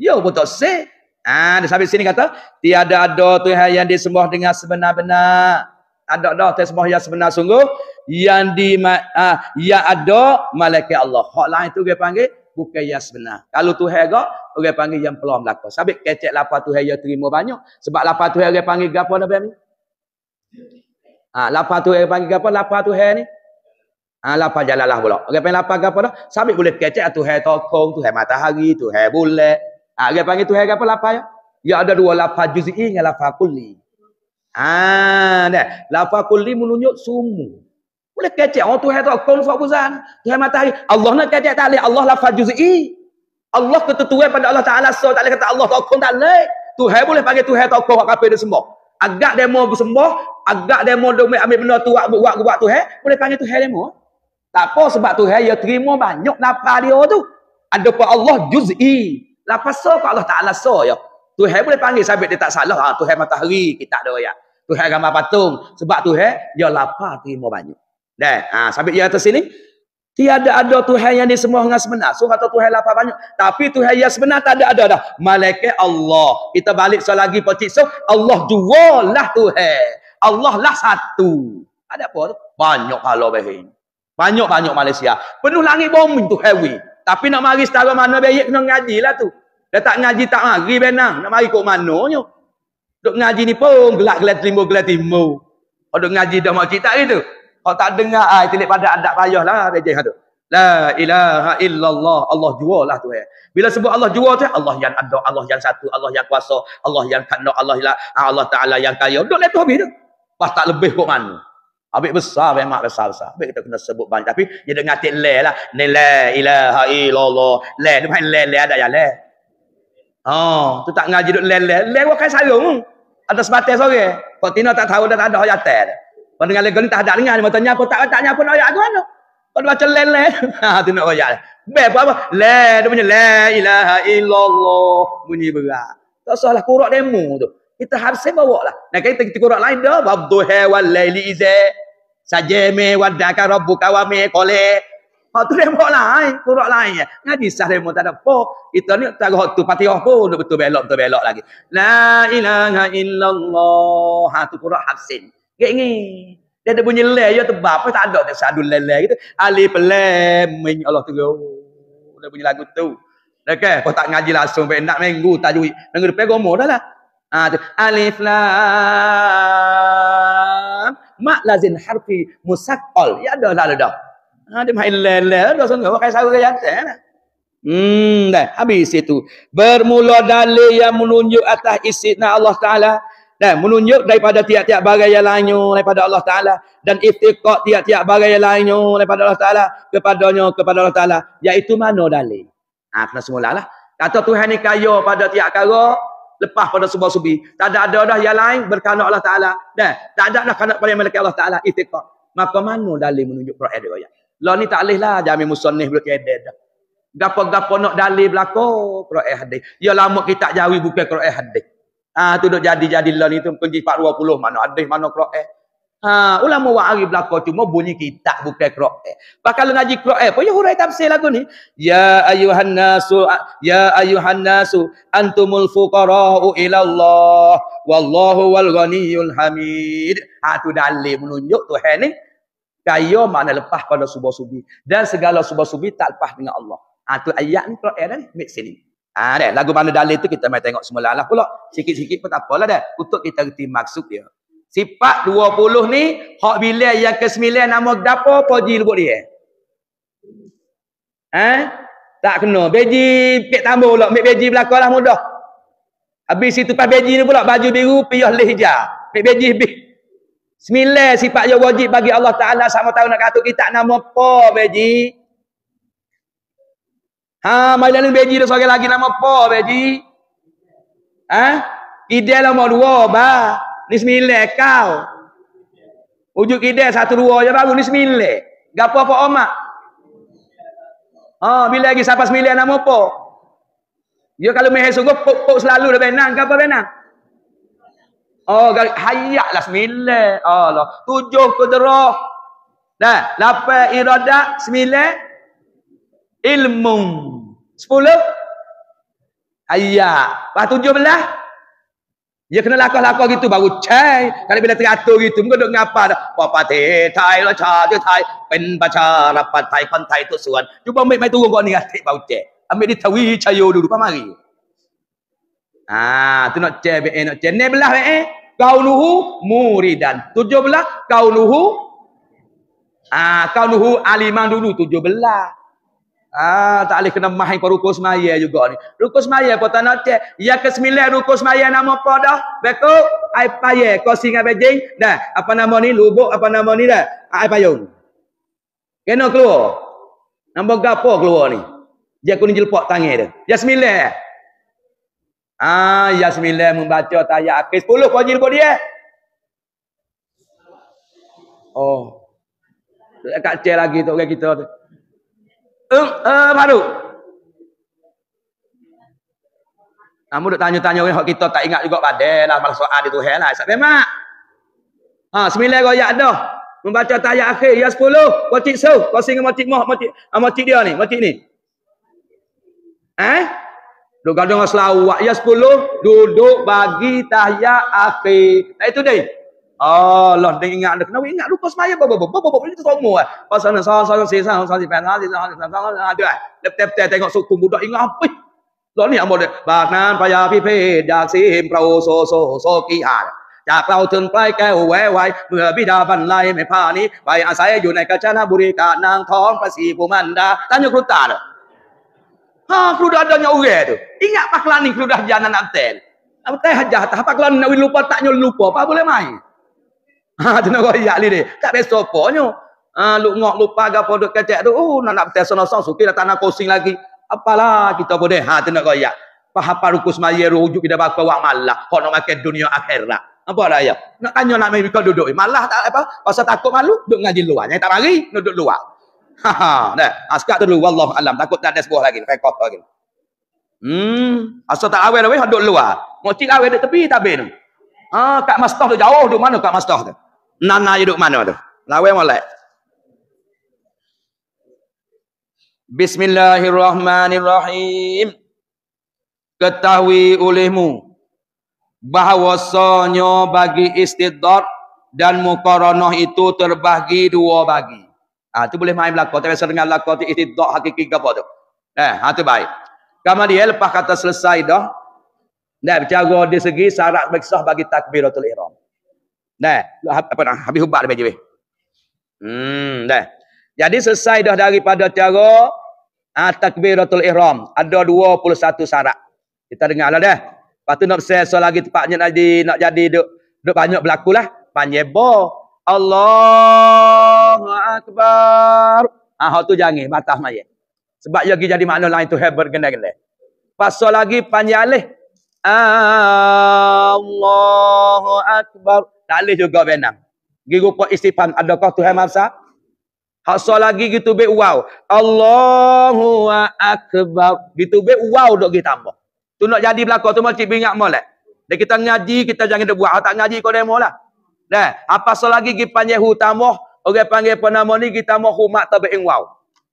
Ya betul sih Ah, ha, sampai sini kata, tiada ada Tuhan yang disembah dengan sebenar-benar. Ada dah Tuhan sembah yang sebenar sungguh. Yang di ah, yang ada malaikat Allah. Hak lain itu dia panggil bukan yang sebenar. Kalau Tuhan gak, dia panggil yang peluang belaka. Sampai kecek lapar Tuhan yang terima banyak. Sebab lapar Tuhan dia panggil gapo Nabi ni? Ah, ha, lapar Tuhan panggil gapo? Lapar Tuhan ni? Ah, ha, lapar jalalah pula. Dia panggil lapar gapo dah? Sampai boleh kecek Tuhan tokong, Tuhan matahari, Tuhan bulat. Ha, dia panggil Tuhan apa lapar ya? Ya ada dua lapar juz'i dengan lapar kulli. Ha, dah. Lapar kulli menunjuk sumu. Boleh kecek orang Tuhan tu kon sok buzan. Tuhan matahari. Allah nak kecek tak boleh. Allah lapar juz'i. Allah ketentuan pada Allah Taala so tak boleh kata Allah tak kon tak boleh. Tuhan boleh panggil Tuhan tak kon apa dia sembah. Agak demo bersembah, agak demo ambil ambil benda tu buat buat buat Tuhan, boleh panggil Tuhan demo. Tak apa sebab Tuhan ya terima banyak lapar dia tu. Ada pun Allah juz'i. Lepas so Allah Ta'ala so ya. Tuhan boleh panggil sabit dia tak salah. Ha, Tuhan matahari kita ada ya. Tuhan gambar patung. Sebab Tuhan dia lapar terima banyak. Dan ha, sabit dia atas sini. Tiada ada Tuhan yang disembah dengan sebenar. So kata Tuhan lapar banyak. Tapi Tuhan yang sebenar tak ada ada dah. Malaikat Allah. Kita balik soal lagi pocik. So Allah dua lah Tuhan. Allah lah satu. Ada apa tu? Banyak kalau bahin. Banyak-banyak Malaysia. Penuh langit bumi tu heavy. Tapi nak mari setara mana baik kena ngaji lah tu. Dia tak ngaji tak mari benang. Nak mari kok mananya. Duk ngaji ni pun gelak gelak timur gelak timur. Kalau duk ngaji dah makcik tak gitu. Kalau tak dengar ai telik pada adat payah lah rejeh tu. La ilaha illallah. Allah jual lah tu eh. Bila sebut Allah jual tu Allah yang ada, Allah yang satu, Allah yang kuasa, Allah yang kandok, Allah yang Allah Taala yang kaya. Duk letup habis tu. Pas tak lebih kok mana. Habis besar memang besar-besar. Habis kita kena sebut banyak. Tapi dia dengar tik le lah. Ni la ilaha illallah. Le. Dia main le. Le ada ya le. Oh, tu tak ngaji duk le le. Le wakai sarung. Ada sebatas sore. Kau tina tak tahu dah tak ada ayat ter. Kau dengar lego ni tak ada dengar. Dia tanya apa tak tanya pun ayat tu mana. Kau baca le le. *laughs* Ha tu nak ayat. Be apa apa? Le dia punya la ilaha illallah. Bunyi berat. Tak salah kurak demo tu. Kita harus bawa lah. Nah kita kita kurang lain dah. Wabduha wal laili iza. Sajeme wadaka rabbuka wa me kole. Hak tu demo lain, kurang lain. Ngaji sah demo tak ada apa. Kita ni tak hak tu Fatihah pun betul belok betul belok lagi. La ilaha illallah. Ha tu kurang hafsin. Gek ni. Dia ada bunyi le ya tebak apa tak ada tak sadu lele gitu. Alif lam mim Allah tu. Dia bunyi lagu tu. Okey, kau tak ngaji langsung baik nak minggu tajwid. Minggu depan gomo dah lah. Ha, alif lam mak lazin harfi musaqqal. Ya dah lah dah. Ha dia main lele dah sungguh pakai sarung dah. Hmm dah habis itu. Bermula dalil yang menunjuk atas istina Allah Taala dan menunjuk daripada tiap-tiap bagai yang lainnya daripada Allah Taala dan iftiqaq tiap-tiap bagai yang lainnya daripada Allah Taala kepadanya kepada Allah Taala iaitu mana dalil. Ha kena semulalah. Kata Tuhan ni kaya pada tiap kara lepas pada sebuah subi. Tak ada ada dah yang lain berkana Allah Ta'ala. Dan tak ada dah kena pada malaikat Allah Ta'ala. Itiqah. Maka mana dalil menunjuk Quran dia? Lah ni tak lah jami musannih belum tiada dah. Gapo-gapo nak dalil belako Quran hadis. Ya lama kita jawi bukan Quran hadis. Ah tu duk jadi-jadi lah ni tu kunci 420 mana hadis mana Quran. Ha, ulama wa hari belaka cuma bunyi kitab bukan Quran. Pak kalau ngaji Quran pun ya hurai tafsir lagu ni. Ya ayuhan nasu ya ayuhan nasu antumul fuqara'u ila Allah wallahu wal ghaniyul hamid. Ha tu dalil menunjuk Tuhan ni kaya makna lepas pada subah subi dan segala subah subi tak lepas dengan Allah. Ha tu ayat ni Quran ni mik sini. Ha dah lagu mana dalil tu kita mai tengok semula lah pula. Sikit-sikit pun tak apalah dah. Untuk kita reti maksud dia. Sifat 20 ni, hak bila yang ke-9 nama gapo poji lubuk dia. Eh? Tak kena. Beji pek tambah pula. Mek beji belakang lah mudah. Habis itu pas beji ni pula baju biru piyah leh hijau. Mek beji habis. Sembilan sifat yang wajib bagi Allah Ta'ala sama tahu nak kata kita nama apa beji. Ha, mai lalu beji dah seorang lagi nama apa beji? Ha? Ide lah mau dua, bah. Ni sembilan kau. Ujuk kita satu dua je baru ni sembilan. Gapo apa omak? Ah, bila lagi sampai sembilan nama apa? Ya kalau meh sungguh pok, pok selalu dah benang ke apa benang? Oh, hayaklah sembilan. Allah. Tujuh kudrah. Dah, lapan iradat, sembilan ilmu. Sepuluh ayat. Lepas tujuh belah dia kena lakah-lakah gitu baru cai. Kalau bila teratur gitu, muka duk ngapa dah. Papa te tai la cha te tai pen baca rapat tai pan tai tu suan. Cuba ambil mai turun kau ni atik bau cai. Ambil di tawi cayo dulu pa mari. Ah, tu nak cai be nak cai. Ne belah be eh. Kaunuhu muridan. Tujuh belah kaunuhu Ah, kaunuhu aliman dulu tujuh belah. Ah, tak boleh kena mahir pada rukun semaya juga ni. Rukun semaya kau tak nak cek. Yang ke sembilan rukun semaya nama apa dah? Beko, ai paye, kau singa bejing. Dah, apa nama ni? Lubuk apa nama ni dah? Ai payung. Kena keluar. Nama gapo keluar ni? Dia kuning jelpok tangan dia. Ya sembilan. Ah, ya sembilan membaca tayat akhir. Sepuluh kau jilpok dia. Oh. Dekat cek lagi tu orang kita tu. Um, uh, baru. Kamu duk tanya-tanya orang kita tak ingat juga badai lah malah soal itu hal lah. Sampai mak. Ha, sembilan royak dah. Membaca tayat akhir ya sepuluh. Mocik so, kau singa mocik moh, mocik ah, dia ni, mocik ni. Eh? Duk gaduh dengan selawat ya sepuluh. Duduk bagi tayat akhir. Nah itu dia. Allah dia ingat dia kena ingat lupa semaya apa apa apa apa itu semua pasal nak salah salah sisa salah sisa salah sisa salah salah ada lep tep tep tengok suku budak ingat apa lo ni ambo bạc nan paya pi pe dak sim prau so so so ki ha จากเราถึงใกล้แก้วแววไว้เมื่อบิดาบรรลัยไม่พานี้ไปอาศัยอยู่ในกาญจนบุรีกานางท้องพระศรีภูมันดา tanya kru ta tu ha kru dah ada nyawa tu ingat paklan ni kru dah janan antel apa teh hajah tak paklan nak lupa tak nyol lupa apa boleh main Ha *laughs* tu nak royak li dia. Tak biasa apanya. Ha luk ngok lupa gapo duk kecek tu. Oh nak nak betul sono song suki dah tanah kosing lagi. Apalah kita boleh. Ha tu nak royak. Pahapa rukus maya rujuk kita bakal wak malah. Kau nak makan dunia akhirat. Apa dah ya? Nak tanya nak mai kau duduk. Malah tak apa? Pasal takut malu duk ngaji luar. Yang tak mari duduk luar. Ha ha. Dah. Askat dulu wallahu alam. Takut tak ada sebuah lagi. Rekod lagi. Hmm, asal tak awal awal duduk luar. Mau cik awal dekat tepi tak ben. Ah, kat mastah tu jauh duk mana kat mastah tu? Nana duduk mana tu? Lawan molek. Bismillahirrahmanirrahim. Ketahui olehmu bahawasanya bagi istidad dan mukaranah itu terbagi dua bagi. Ah tu boleh main belaka tapi sedang belaka tu istidad hakiki apa tu? Eh, ha tu baik. Kemudian lepas kata selesai dah, Nah, bercara di segi syarat bagi sah bagi takbiratul ihram. Dah, apa nak habis ubat dia bagi. Hmm, dah. Jadi selesai dah daripada cara ah, takbiratul ihram. Ada 21 syarat. Kita dengarlah dah. Lepas tu nak selesai lagi tepatnya nak jadi nak jadi duk duk banyak berlaku lah. Panyebo. Allahu akbar. Ah, tu jangan batas mayat. Sebab lagi jadi makna lain tu hebat genda-genda. Pasal lagi panjang Allahu akbar. Tak boleh juga benang. Gi rupa istifham adakah Tuhan Maha Hasa lagi gitu be wow. Allahu akbar. Gitu be wow dok kita tambah. Tu nak jadi belaka tu macam bingat molek. Dan kita ngaji kita jangan ada buat tak ngaji kau demo lah. Dah, apa so lagi gi panggil hu tambah, orang panggil apa nama ni kita mau hu mak tabi'in waw.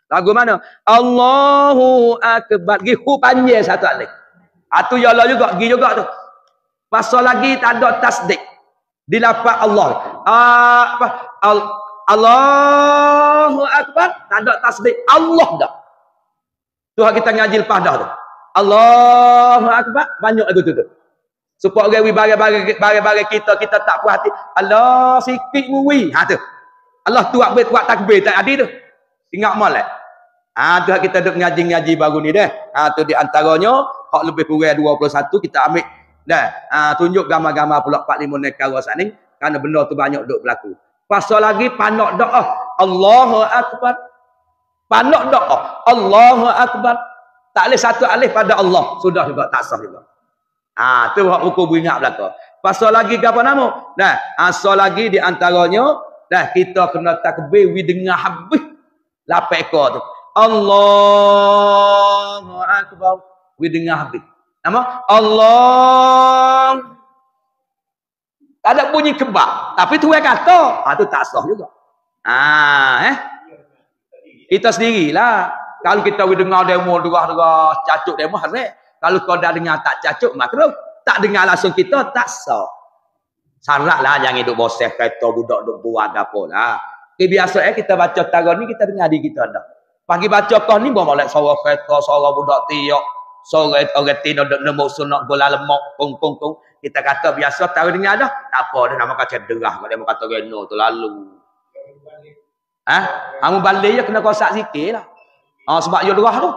Lagu mana? Allahu akbar. Gi hu panggil satu alif. Atu ya Allah juga, gi juga tu. Pasal lagi tak ada tasdik. Di lapak Allah. Uh, apa? Al Allahu akbar, tak ada tasdik. Allah dah. Tu kita ngaji lepas dah tu. Allahu akbar, banyak lagu tu tu. Supaya orang bagi-bagi bagi kita kita tak puas hati. Allah sikit wi. Ha tu. Allah tu buat buat takbir tak ada tu. Ingat molek. Ha tu kita duk ngaji-ngaji baru ni dah. Ha tu di antaranya hak lebih kurang 21 kita ambil dah. Ha tunjuk gambar-gambar pula 45 negara sat ni kerana benda tu banyak duk berlaku. Pasal lagi panok doa. Allahu akbar. Panok doa. Allahu akbar. Tak boleh satu alif pada Allah. Sudah juga tak sah juga. Ah, tu hak hukum beringat belaka. Pasal lagi apa nama? Dah, asal lagi di antaranya, dah kita kena takbir wi dengar habis lapai ekor tu. Allahu akbar. Wi dengar habis. Nama Allah. Tak ada bunyi kebak. Tapi tu kata. Ah, tu tak sah juga. Ah, eh. Kita sendirilah. Kalau kita dengar demo, dengar-dengar cacuk demo, harap. Kalau kau dah dengar tak cacuk, makruh. Tak dengar langsung kita, tak sah. Sarak lah jangan hidup boseh kereta budak duk buat apa lah. Okay, biasa eh kita baca tagar ni kita dengar di kita dah. Pagi baca kau ni bawa molek suara kereta, suara budak tiok, suara orang tino duk nemu sunat bola lemak, kung kung kung. Kita kata biasa tahu dengar dah. Tak apa dah nama kata derah, dia kata reno tu lalu. Ha? Kamu balik je kena kosak sikit lah. Oh, sebab you derah tu.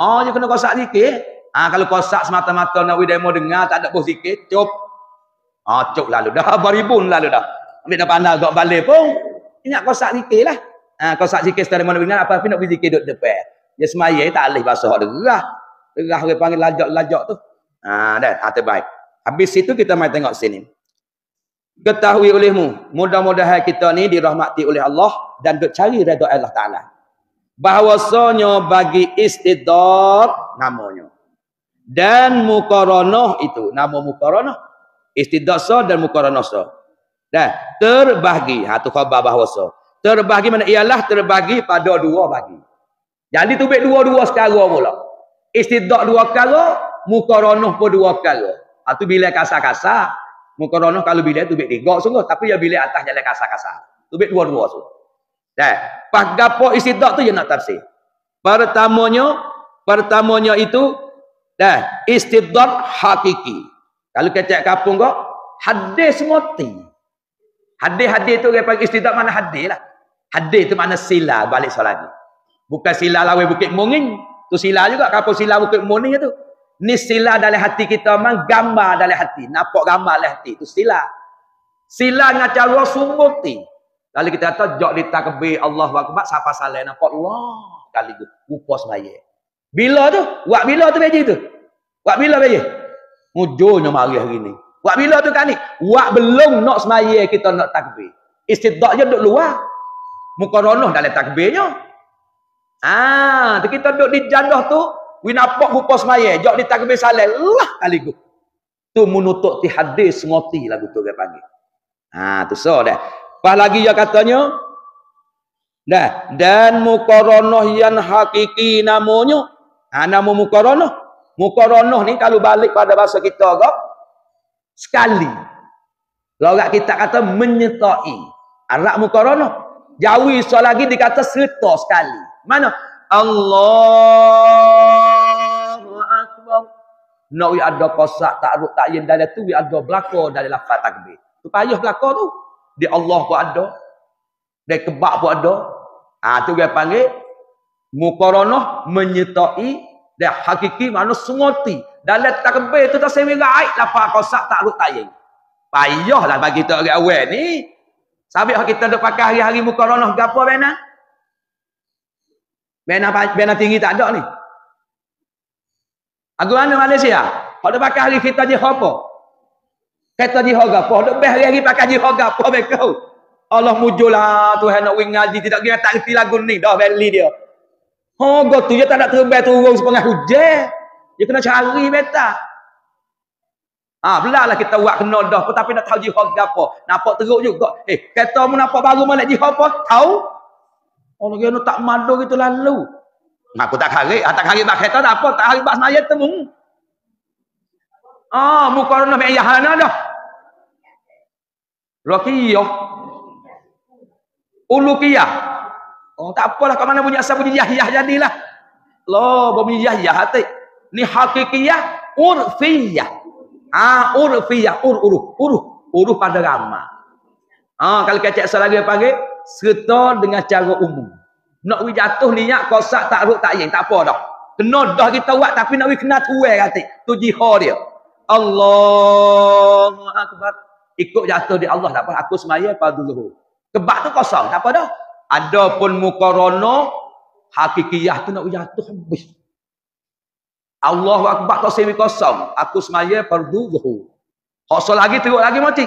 Oh, you kena kosak sikit. Ah ha, kalau kosak semata-mata nak demo dengar tak ada bos sikit, cup. Ah ha, cup lalu dah *laughs* beribun lalu dah. Ambil dah pandai gak balik pun. Ingat kosak sikit lah. Ah ha, kosak sikit setelah mana dengar apa-apa nak pergi duduk depan. Ya semaya tak alih bahasa hak derah. Derah orang panggil lajak-lajak tu. Ha, dah, ha, terbaik. Habis itu kita mai tengok sini. Ketahui olehmu, mudah-mudahan kita ni dirahmati oleh Allah dan duk cari redha Allah Taala. Bahawasanya bagi istidar namanya dan mukaranah itu nama mukaranah istidasa dan mukaranah dan terbahagi ha tu khabar bahawasa terbahagi mana? Ialah terbahagi pada dua bagi. Jadi tu dua-dua sekarang pula. Istidak dua perkara mukaranah pun dua perkara. Ha tu bila kasar-kasar. Mukaranah kalau bila tu bet tiga sungguh tapi ya bila atas jalan kasar-kasar. Tu bet dua-dua sungguh. Dan pas gapo istidak tu je nak tafsir. Pertamanya pertamanya itu Dah, istidad hakiki. Kalau kecek kapung kok, hadis mati. Hadis-hadis tu dia panggil istidad mana hadis lah. Hadis tu mana sila balik solat lagi. Bukan sila lawe bukit mungin. Tu sila juga kapung sila bukit mungin tu. Ni sila dalam hati kita mang gambar dalam hati. Nampak gambar dalam hati. Tu sila. Sila dengan cara sumuti. Lalu kita kata, jok di takbir Allah Akbar, siapa salah nampak Allah. Kali tu, upos bayar. Bila tu? Wak bila tu beji tu? Wak bila beji? Mujurnya mari hari ni. Wak bila tu kan ni? Wak belum nak semaya kita nak takbir. Istidak je duduk luar. Muka ronoh dalam takbirnya. Ah, tu kita duduk di jandah tu, we nampak rupa semaya, jok di takbir salah lah kali tu. Tu menutup ti hadis ngoti lagu tu dia panggil. Ah, tu so dah. Pas lagi dia katanya, Dah, dan mukaronoh yang hakiki namanya Ha, nama mukaranah. Mukaranah ni kalau balik pada bahasa kita ke, sekali. Lorak kita kata menyertai. Arak mukaranah. Jawi so lagi dikata serta sekali. Mana? Allahu Akbar. Nak we ada kosak tak ruk tak yin dalam tu ada belaka dalam lafaz takbir. Tu payah belaka tu. Di Allah pun ada. Di kebak pun ada. Ah ha, tu dia panggil mukaranah menyertai dan hakiki mana sungoti dalam takbir tu tak sewi gaib lapa kosak tak rut taying payahlah bagi kita orang awal ni sabit kita duk pakai hari-hari mukaranah gapo bena bena bena tinggi tak ada ni Aku mana Malaysia? Kau dah pakai hari kita je apa? Kata je apa? Duk beh hari-hari pakai je apa bekau? Allah mujulah Tuhan nak wing ngaji tidak kira tak reti lagu ni dah beli dia. Hoga tu dia tak nak terbang turun sepengah hujan. Dia kena cari beta. Ha, belalah kita buat kena dah. Tapi nak tahu jihad apa. Nampak teruk juga. Eh, kata mu nampak baru malam jihad apa? Tahu? Orang kena tak madu gitu lalu. Aku tak hari. Ha, tak hari bak kereta tak apa. Tak hari bak semaya temu. Ah, muka orang nak ayah dah. Rakiyah. Ulukiyah. Oh, tak apalah kat mana bunyi asal bunyi Yahya jadilah. Loh, bunyi Yahya hati. Ni hakikiyah urfiyah. Ah, urfiyah, ur uruh, uruh, uruh pada ramai. Ah, kalau kecek lagi panggil serta dengan cara umum. Nak wi jatuh niat kosak tak ruk tak yin, tak apa dah. Kena dah kita buat tapi nak wi kena tuai kata. Tu jihad dia. Allahu akbar ikut jatuh di Allah tak apa aku semaya pada dulu kebak tu kosong tak apa dah ada pun mukarono hakikiyah tu nak jatuh habis. Allah akbar tak sewi kosong. Aku semaya fardu zuhur. Kosong lagi teruk lagi mati.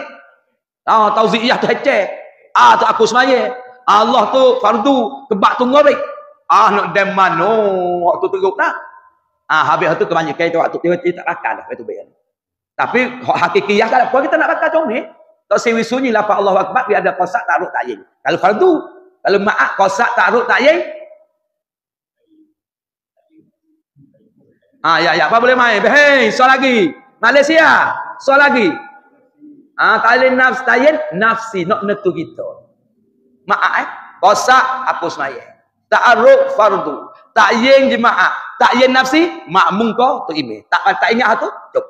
Ah tauziyah tu hece ah tu aku semaya. Allah tu fardu kebak tu ngorek. Ah nak dem mano waktu teruk dah. Ah habis tu kebanyakan tu waktu dia tak akan dah itu bayan tapi hakikiyah kan apa kita nak baca macam ni? Tak sewi sunyi lah Allah Akbar biar ada kosak taruh ta'yin. Kalau fardu, kalau maaf kosak taruh ta'yin. Ah ya ya, apa boleh main? Hei, soal lagi. Malaysia, soal lagi. Ah kali nafs ta'yin, nafsi nak netu kita. Maaf eh, kosak hapus maya. Ta'aruf fardu. Ta'yin jemaah. Ta'yin nafsi, makmum kau tu ime. Tak tak ingat tu, cukup.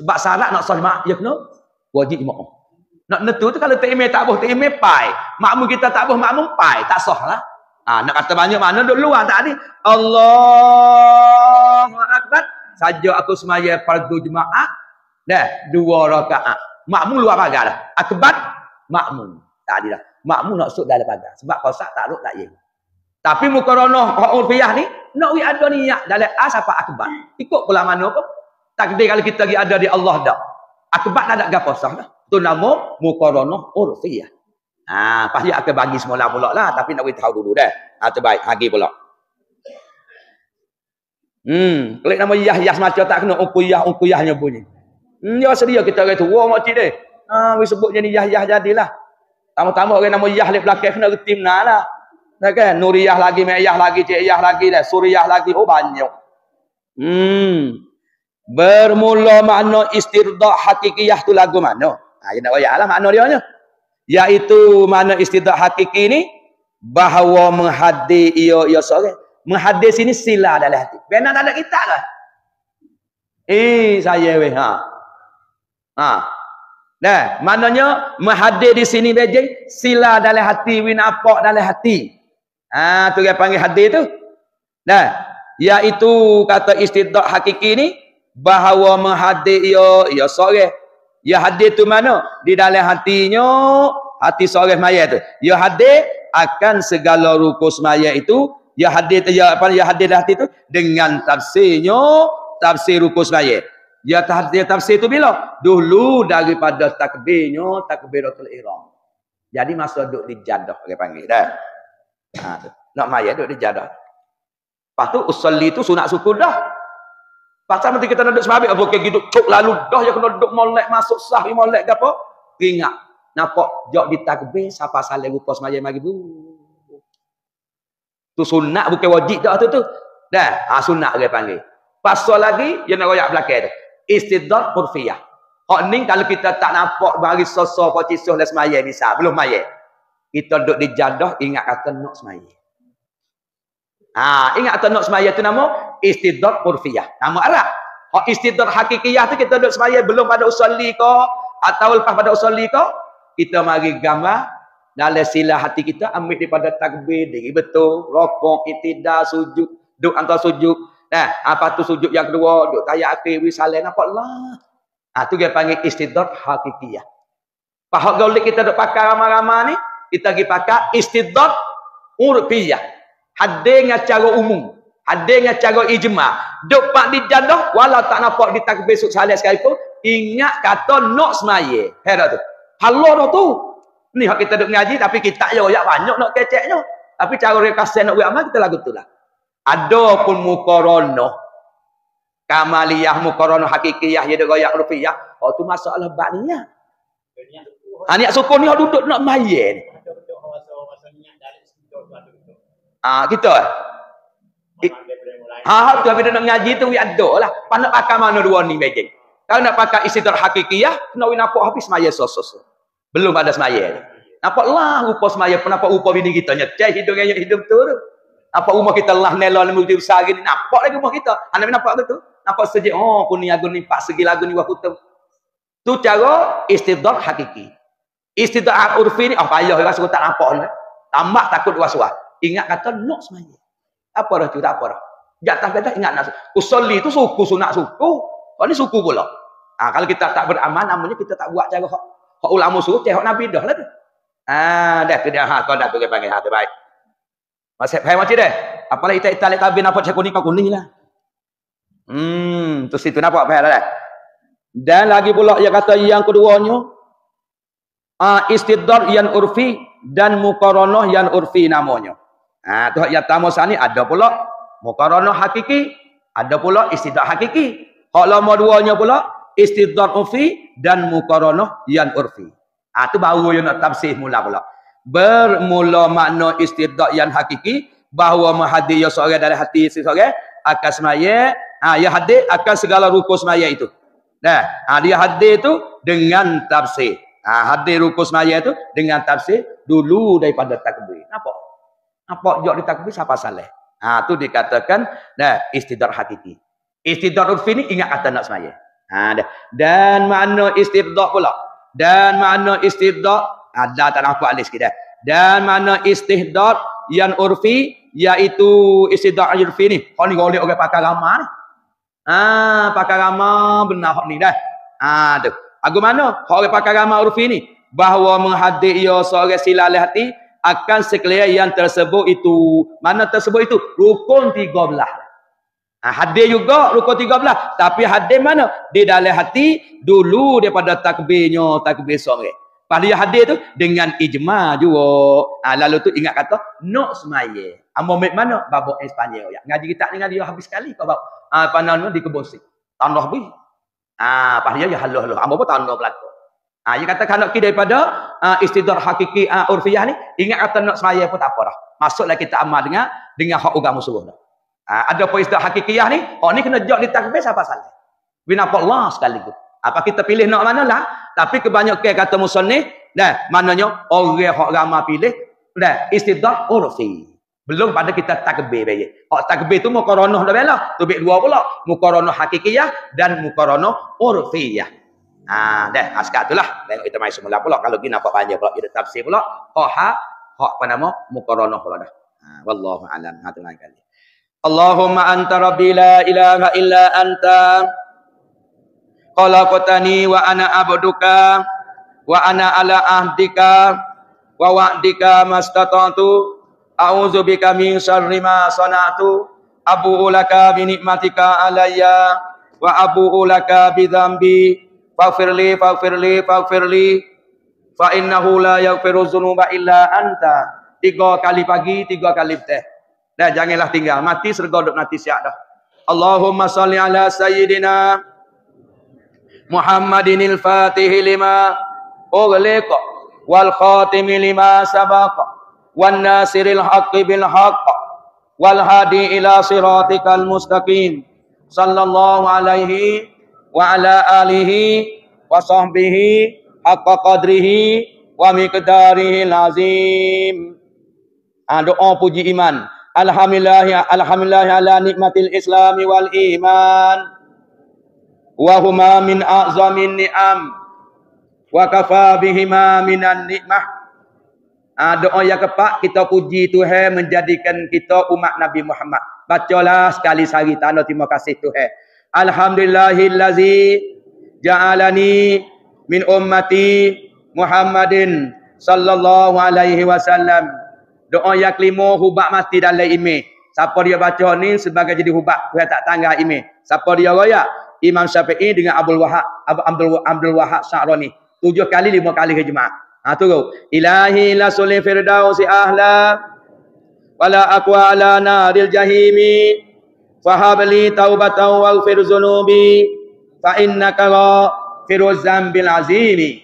Sebab syarat nak solat mak, ya kena wajib imam. Nak netu tu kalau email tak tak email pai. Makmum kita tak boleh, makmum pai. Tak sah lah. Ha, nak kata banyak mana duduk luar tak ni. Allah Akbar. Saja aku semaya fardu jemaah. Dah, dua rakaat. Makmum luar pagar lah. Akbar, makmum. Tak ada lah. Makmum nak suk dalam pagar. Sebab kau sak tak ruk tak ye. Tapi muka ronoh, kau urfiyah ni, nak wi ada niat dalam as apa akbar. Ikut pula mana pun. Takdir kalau kita lagi ada di Allah dah. Akibat tak ada gapo dah. Tu nama muqaranah urfiyah. Ha, pasti akan bagi semula pula lah. Tapi nak tahu dulu dah. Ha, terbaik. Hagi pula. Hmm. Kalau nama Yahya semacam tak kena ukuyah, ukuyahnya bunyi. Hmm, ya sedia kita kata tu. Wah, makcik dia. Ha, we sebut jadi Yahya jadilah. Tama-tama orang nama Yah lep belakang kena retim lah. Nah, kan? Nuriyah lagi, Meyah lagi, Cik Yah lagi dah. Suriyah lagi. Oh, banyak. Hmm. Bermula makna istirda hakikiyah tu lagu mana? Ha, nak royak lah makna dia ni. Iaitu mana istirda hakiki ni? Bahawa menghadir ia ia sore. Menghadir sini sila dalam hati. Benar tak ada kita ke? Eh, saya weh. Ha. Ha. Nah, maknanya menghadir di sini beje sila dalam hati win apa dalam hati. Ha, tu dia panggil hadir tu. Nah, iaitu kata istidrak hakiki ni bahawa menghadir ia ia sore ia hadir tu mana? Di dalam hatinya hati sore maya tu. Ia hadir akan segala rukun semaya itu ia hadir ia apa ia hadir dalam hati tu dengan tafsirnya tafsir rukun semaya ia hadir tafsir tu bila? Dulu daripada takbirnya takbiratul ihram. Jadi masa duduk di jadah dia panggil dah. Ha, nak maya duduk di jadah. Lepas tu usalli tu sunat syukur dah Pasal nanti kita nak duduk semabit apa gitu. Cuk lalu dah ya kena duduk molek masuk sah molek ke apa? Ingat. Nampak jok di takbir siapa saling rupa semaya mari bu. Tu sunat bukan wajib dah tu tu. Dah, ha, sunat dia panggil. Pasal lagi yang nak royak belakang tu. Istidad purfiyah. Hak ni kalau kita tak nampak bagi sosok apa cisuh dan semaya bisa, belum maya. Kita duduk di jadah ingat kata nak semaya. Ha, ingat atau nak semaya tu nama istidad purfiyah. Nama Arab. Oh, istidad hakikiyah tu kita duduk semaya belum pada usolli ko atau lepas pada usolli ko kita mari gambar dalam sila hati kita ambil daripada takbir diri betul rokok itida sujud duduk antara sujud nah apa tu sujud yang kedua duduk tayak akhir wisalai nampak lah ha, tu dia panggil istidad hakikiyah pahak gaulik kita duduk pakai ramah-ramah ni kita pergi pakai istidad urfiyah Hadir dengan cara umum. Dengan cara ijma. Duk pak di jadah, walau tak nampak di takbir suk salat sekalipun, ingat kata nak semaya. Hera tu. Halo dah tu. Ni hak kita duk ngaji tapi kita ya ya banyak nak keceknya. Tapi cara rekasian nak buat amal kita lagu tu lah. Ada pun mukarono. Kamaliyah muqaranah hakikiyah ya goyak rupiah. Oh tu masalah bab ni ya. Ha niat sukun ni duduk nak main. Ah kita. Ha tu bila nak ngaji tu wi ada lah. Panak pakai mana dua ni begeng. Kalau nak pakai istidrak hakikiyah, kena nak habis semaya sos Belum ada semaya. Nampak lah rupa semaya nampak rupa bini kita nyecah hidung yang hidup tu. Nampak rumah kita lah nela ni multi besar gini. Nampak lagi rumah kita. Anda nampak tu? Nampak saja. Oh, kuning agun ni, pak segi lagu ni, waktu tu. Tu cara istidrak hakiki. Istidrak urfi ni, oh payah rasa tak nampak ni. Tamak takut was-was. Ingat kata, nak semaya. Apa dah tu? Tak apa dah. Jatah kata, ingat nak. Usolli tu suku, sunat suku. Kau ni suku pula. Ha, kalau kita tak beramal, namanya kita tak buat cara hak, hak ulama suruh, cek Nabi dah lah tu. Ah, dah tu dia ha kau dah dia panggil ha baik. Masih faham macam dah. Apalah kita italik kabin apa cek kuning kau kuning lah. Hmm, tu situ nampak faham dah. Dan lagi pula dia kata yang keduanya ah istidar yang urfi dan muqaranah yang urfi namanya. Ah tu yang tamu sani ada pula muqaranah hakiki, ada pula istidar hakiki. Hak lama duanya pula istidar urfi dan muqaranah yang urfi. Ha, tu baru yang nak tafsir mula pula. Bermula makna istidak yang hakiki bahawa menghadir ya seorang dalam hati seorang akan semaya. Ha, ya hadir akan segala rukun semaya itu. Nah, ha, dia hadir tu dengan tafsir. Ha, hadir rukun semaya itu dengan tafsir dulu daripada takbir. Nampak? Nampak jok di takbir siapa salah? Ha, tu dikatakan nah, istidar hakiki. Istidar urfi ni ingat kata nak semaya. Ha, dan makna istidar pula. Dan makna istidad ada tak nampak alis kita dan makna istihdad yang urfi iaitu istidad urfi ni. Kau ni golek orang pakai ramah ni. Ah pakai ramah benar hak ni dah. Ah tu. Aku mana? Orang pakai ramah urfi ni. Bahawa menghadir ia seorang silalah hati akan sekalian yang tersebut itu mana tersebut itu rukun tiga belah Ha, hadir juga rukun 13. Tapi hadir mana? Di dalam hati dulu daripada takbirnya, takbir sore. Pas dia hadir tu dengan ijma juga. Ha, lalu tu ingat kata, nak semaya. Amo ha, mana? Babak Espanyol. Ya. Ngaji kita ni ngaji habis sekali. Kau bawa. Ha, panan di kebun si. Tanah bi. Ha, pas dia ya haluh-haluh. Amo pun tanah belakang. Ha, dia kata kalau kita daripada uh, istidar hakiki uh, urfiyah ni, ingat kata nak semaya pun tak apa dah. Masuklah kita amal dengan dengan hak agama suruh dah. Ha, ada apa istilah hakikiyah ni? Oh ni kena jawab di takbir siapa salah? Binapa Allah sekaligus. Apa kita pilih nak mana lah? Tapi kebanyakan kata musannif, dah maknanya orang hak ramai pilih, dah istidah urfi. Belum pada kita takbir baik. Hak takbir tu muqaranah dah bela. Tu bik dua pula, muqaranah hakikiyah dan muqaranah urfiyah. Ha, dah askat itulah. Tengok kita mai semula pula kalau gini nampak panjang pula kita tafsir pula. Hak hak apa nama muqaranah pula dah. Ha, wallahu alam. Ha tu kali. Allahumma anta rabbi la ilaha illa anta khalaqtani wa ana abduka wa ana ala ahdika wa wa'dika mastata'tu a'udzu bika min syarri ma sana'tu abu'u laka bi ni'matika alayya wa abu'u laka bi dzambi faghfirli faghfirli faghfirli. Fa innahu la yaghfiru dzunuba illa anta. Tiga kali pagi tiga kali petang Dah janganlah tinggal. Mati serga duk mati siap dah. Allahumma salli ala sayyidina Muhammadin al-Fatih lima. Ughliqa wal khatim lima sabaqa. Wan nasiril haqqi bil haqq. Wal hadi ila siratikal mustaqim. Sallallahu alaihi wa ala alihi wa sahbihi haqqa qadrihi wa miqdarihi lazim. Ah, doa puji iman. Alhamdulillah alhamdulillah ala nikmatil Islam wal iman. Wa huma min a'zamin ni'am. Wa kafa bihima minan nikmah. Ha, doa yang keempat kita puji Tuhan menjadikan kita umat Nabi Muhammad. Bacalah sekali sehari tanda terima kasih Tuhan. Alhamdulillahillazi ja'alani min ummati Muhammadin sallallahu alaihi wasallam. Doa yang kelima hubak mati dalam email. Siapa dia baca ni sebagai jadi hubak. Tuhan tak tangga email. Siapa dia raya? Imam Syafi'i dengan Abdul Wahab. Abdul, Abdul Wahab Sya'rani. Tujuh kali, lima kali ke jemaah. Ha tu. Ilahi la sulih firdausi ahla. Wala akwa ala naril jahimi. Fahabli taubatan waghfir dzunubi fa innaka ghafiruz dzambil azimi.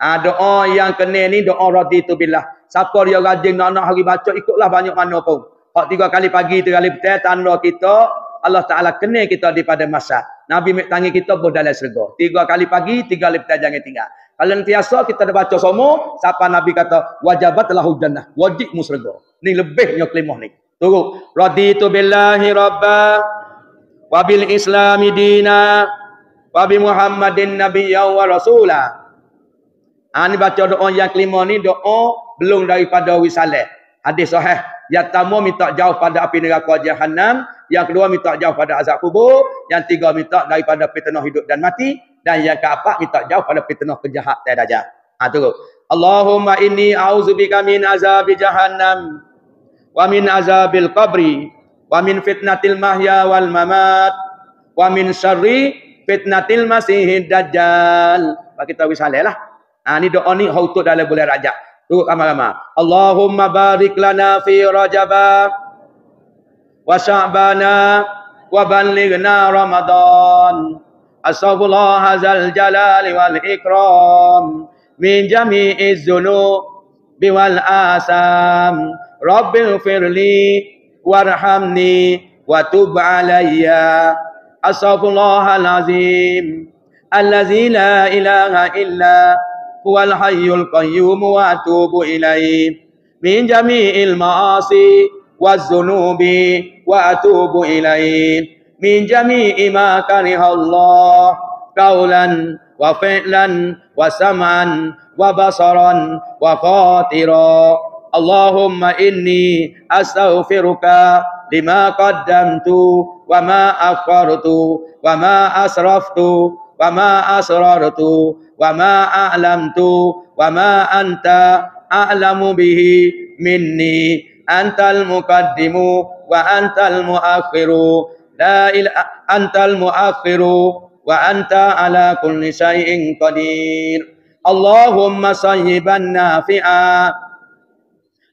Ha, doa yang kena ni doa raditu billah. Siapa dia rajin nak nak hari baca ikutlah banyak mana pun. Hak tiga kali pagi tiga kali petang tanda kita Allah Taala kena kita di pada masa. Nabi mek tangi kita berdalam syurga. Tiga kali pagi tiga kali petang jangan tinggal. Kalau biasa kita dah baca semua, siapa Nabi kata wajabatlah jannah, wajib musyrga. Ni lebihnya kelimah ni. Tunggu. Raditu billahi rabba wa bil islami dina wa bi Muhammadin nabiyya wa rasula. Ha, ni baca doa yang kelima ni doa belum daripada wisalah. Hadis sahih. Yang pertama minta jauh pada api neraka jahanam, yang kedua minta jauh pada azab kubur, yang tiga minta daripada fitnah hidup dan mati, dan yang keempat minta jauh pada fitnah kejahat dan dajjal. Ha. Allahumma inni a'udzubika min azabi jahannam wa min azabil qabri wa min fitnatil mahya wal mamat wa min syarri fitnatil masihid dajjal. Bagi kita wis lah. Ha ni doa ni hautuk dalam bulan Rajab. Tu ramai-ramai. Allahumma barik lana fi Rajab wa Sya'bana wa ballighna Ramadan. Astaghfirullah hazal jalali wal ikram min jami'i dzunubi wal asam. Rabbil firli warhamni wa tub alayya astaghfirullahal azim allazi la ilaha illa huwal hayyul qayyum wa atubu ilayhi min jami'il ma'asi waz zunubi wa atubu ilayhi min jami'i ma kariha Allah qawlan wa fi'lan Allahumma inni astaghfiruka lima qaddamtu wa ma akhartu wa ma asraftu wa ma asrartu wa ma a'lamtu wa ma anta a'lamu bihi minni. Antal muqaddimu wa antal muakhiru. La ilaha antal muakhiru wa anta ala kulli syai'in qadir. Allahumma sayyiban nafi'a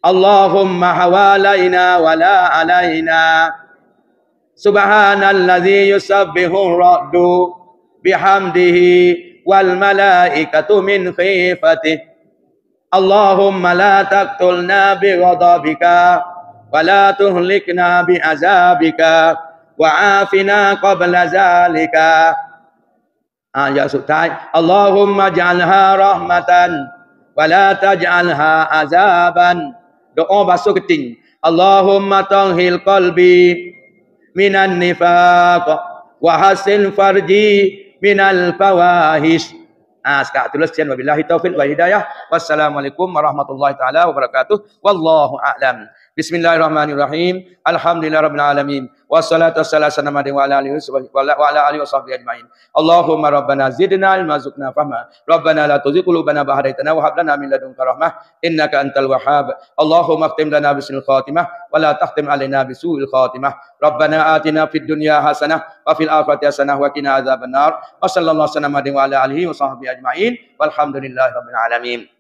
اللهم حوالينا ولا علينا. سبحان الذي يسبح الرعد بحمده والملائكة من خيفته. اللهم لا تقتلنا بغضبك ولا تهلكنا بعذابك وعافنا قبل ذلك. آية سؤال اللهم اجعلها رحمة ولا تجعلها عذابا. Doa basuh keting Allahumma tahil qalbi minan nifaq wa hasin farji minal fawahish Ah, sekarang tulis sekian wabillahi taufiq wa hidayah. Wassalamualaikum warahmatullahi taala wabarakatuh. Wallahu a'lam. بسم الله الرحمن الرحيم الحمد لله رب العالمين والصلاة والسلام على وعلى آله وصحبه أجمعين اللهم ربنا زدنا علما زدنا فهما ربنا لا تزغ قلوبنا بعد إذ وهب لنا من لدنك رحمة إنك أنت الوهاب اللهم اختم لنا بسن الخاتمة ولا تختم علينا بسوء الخاتمة ربنا آتنا في الدنيا حسنة وفي الآخرة حسنة وقنا عذاب النار وصلى الله وسلم وعلى آله وصحبه أجمعين والحمد لله رب العالمين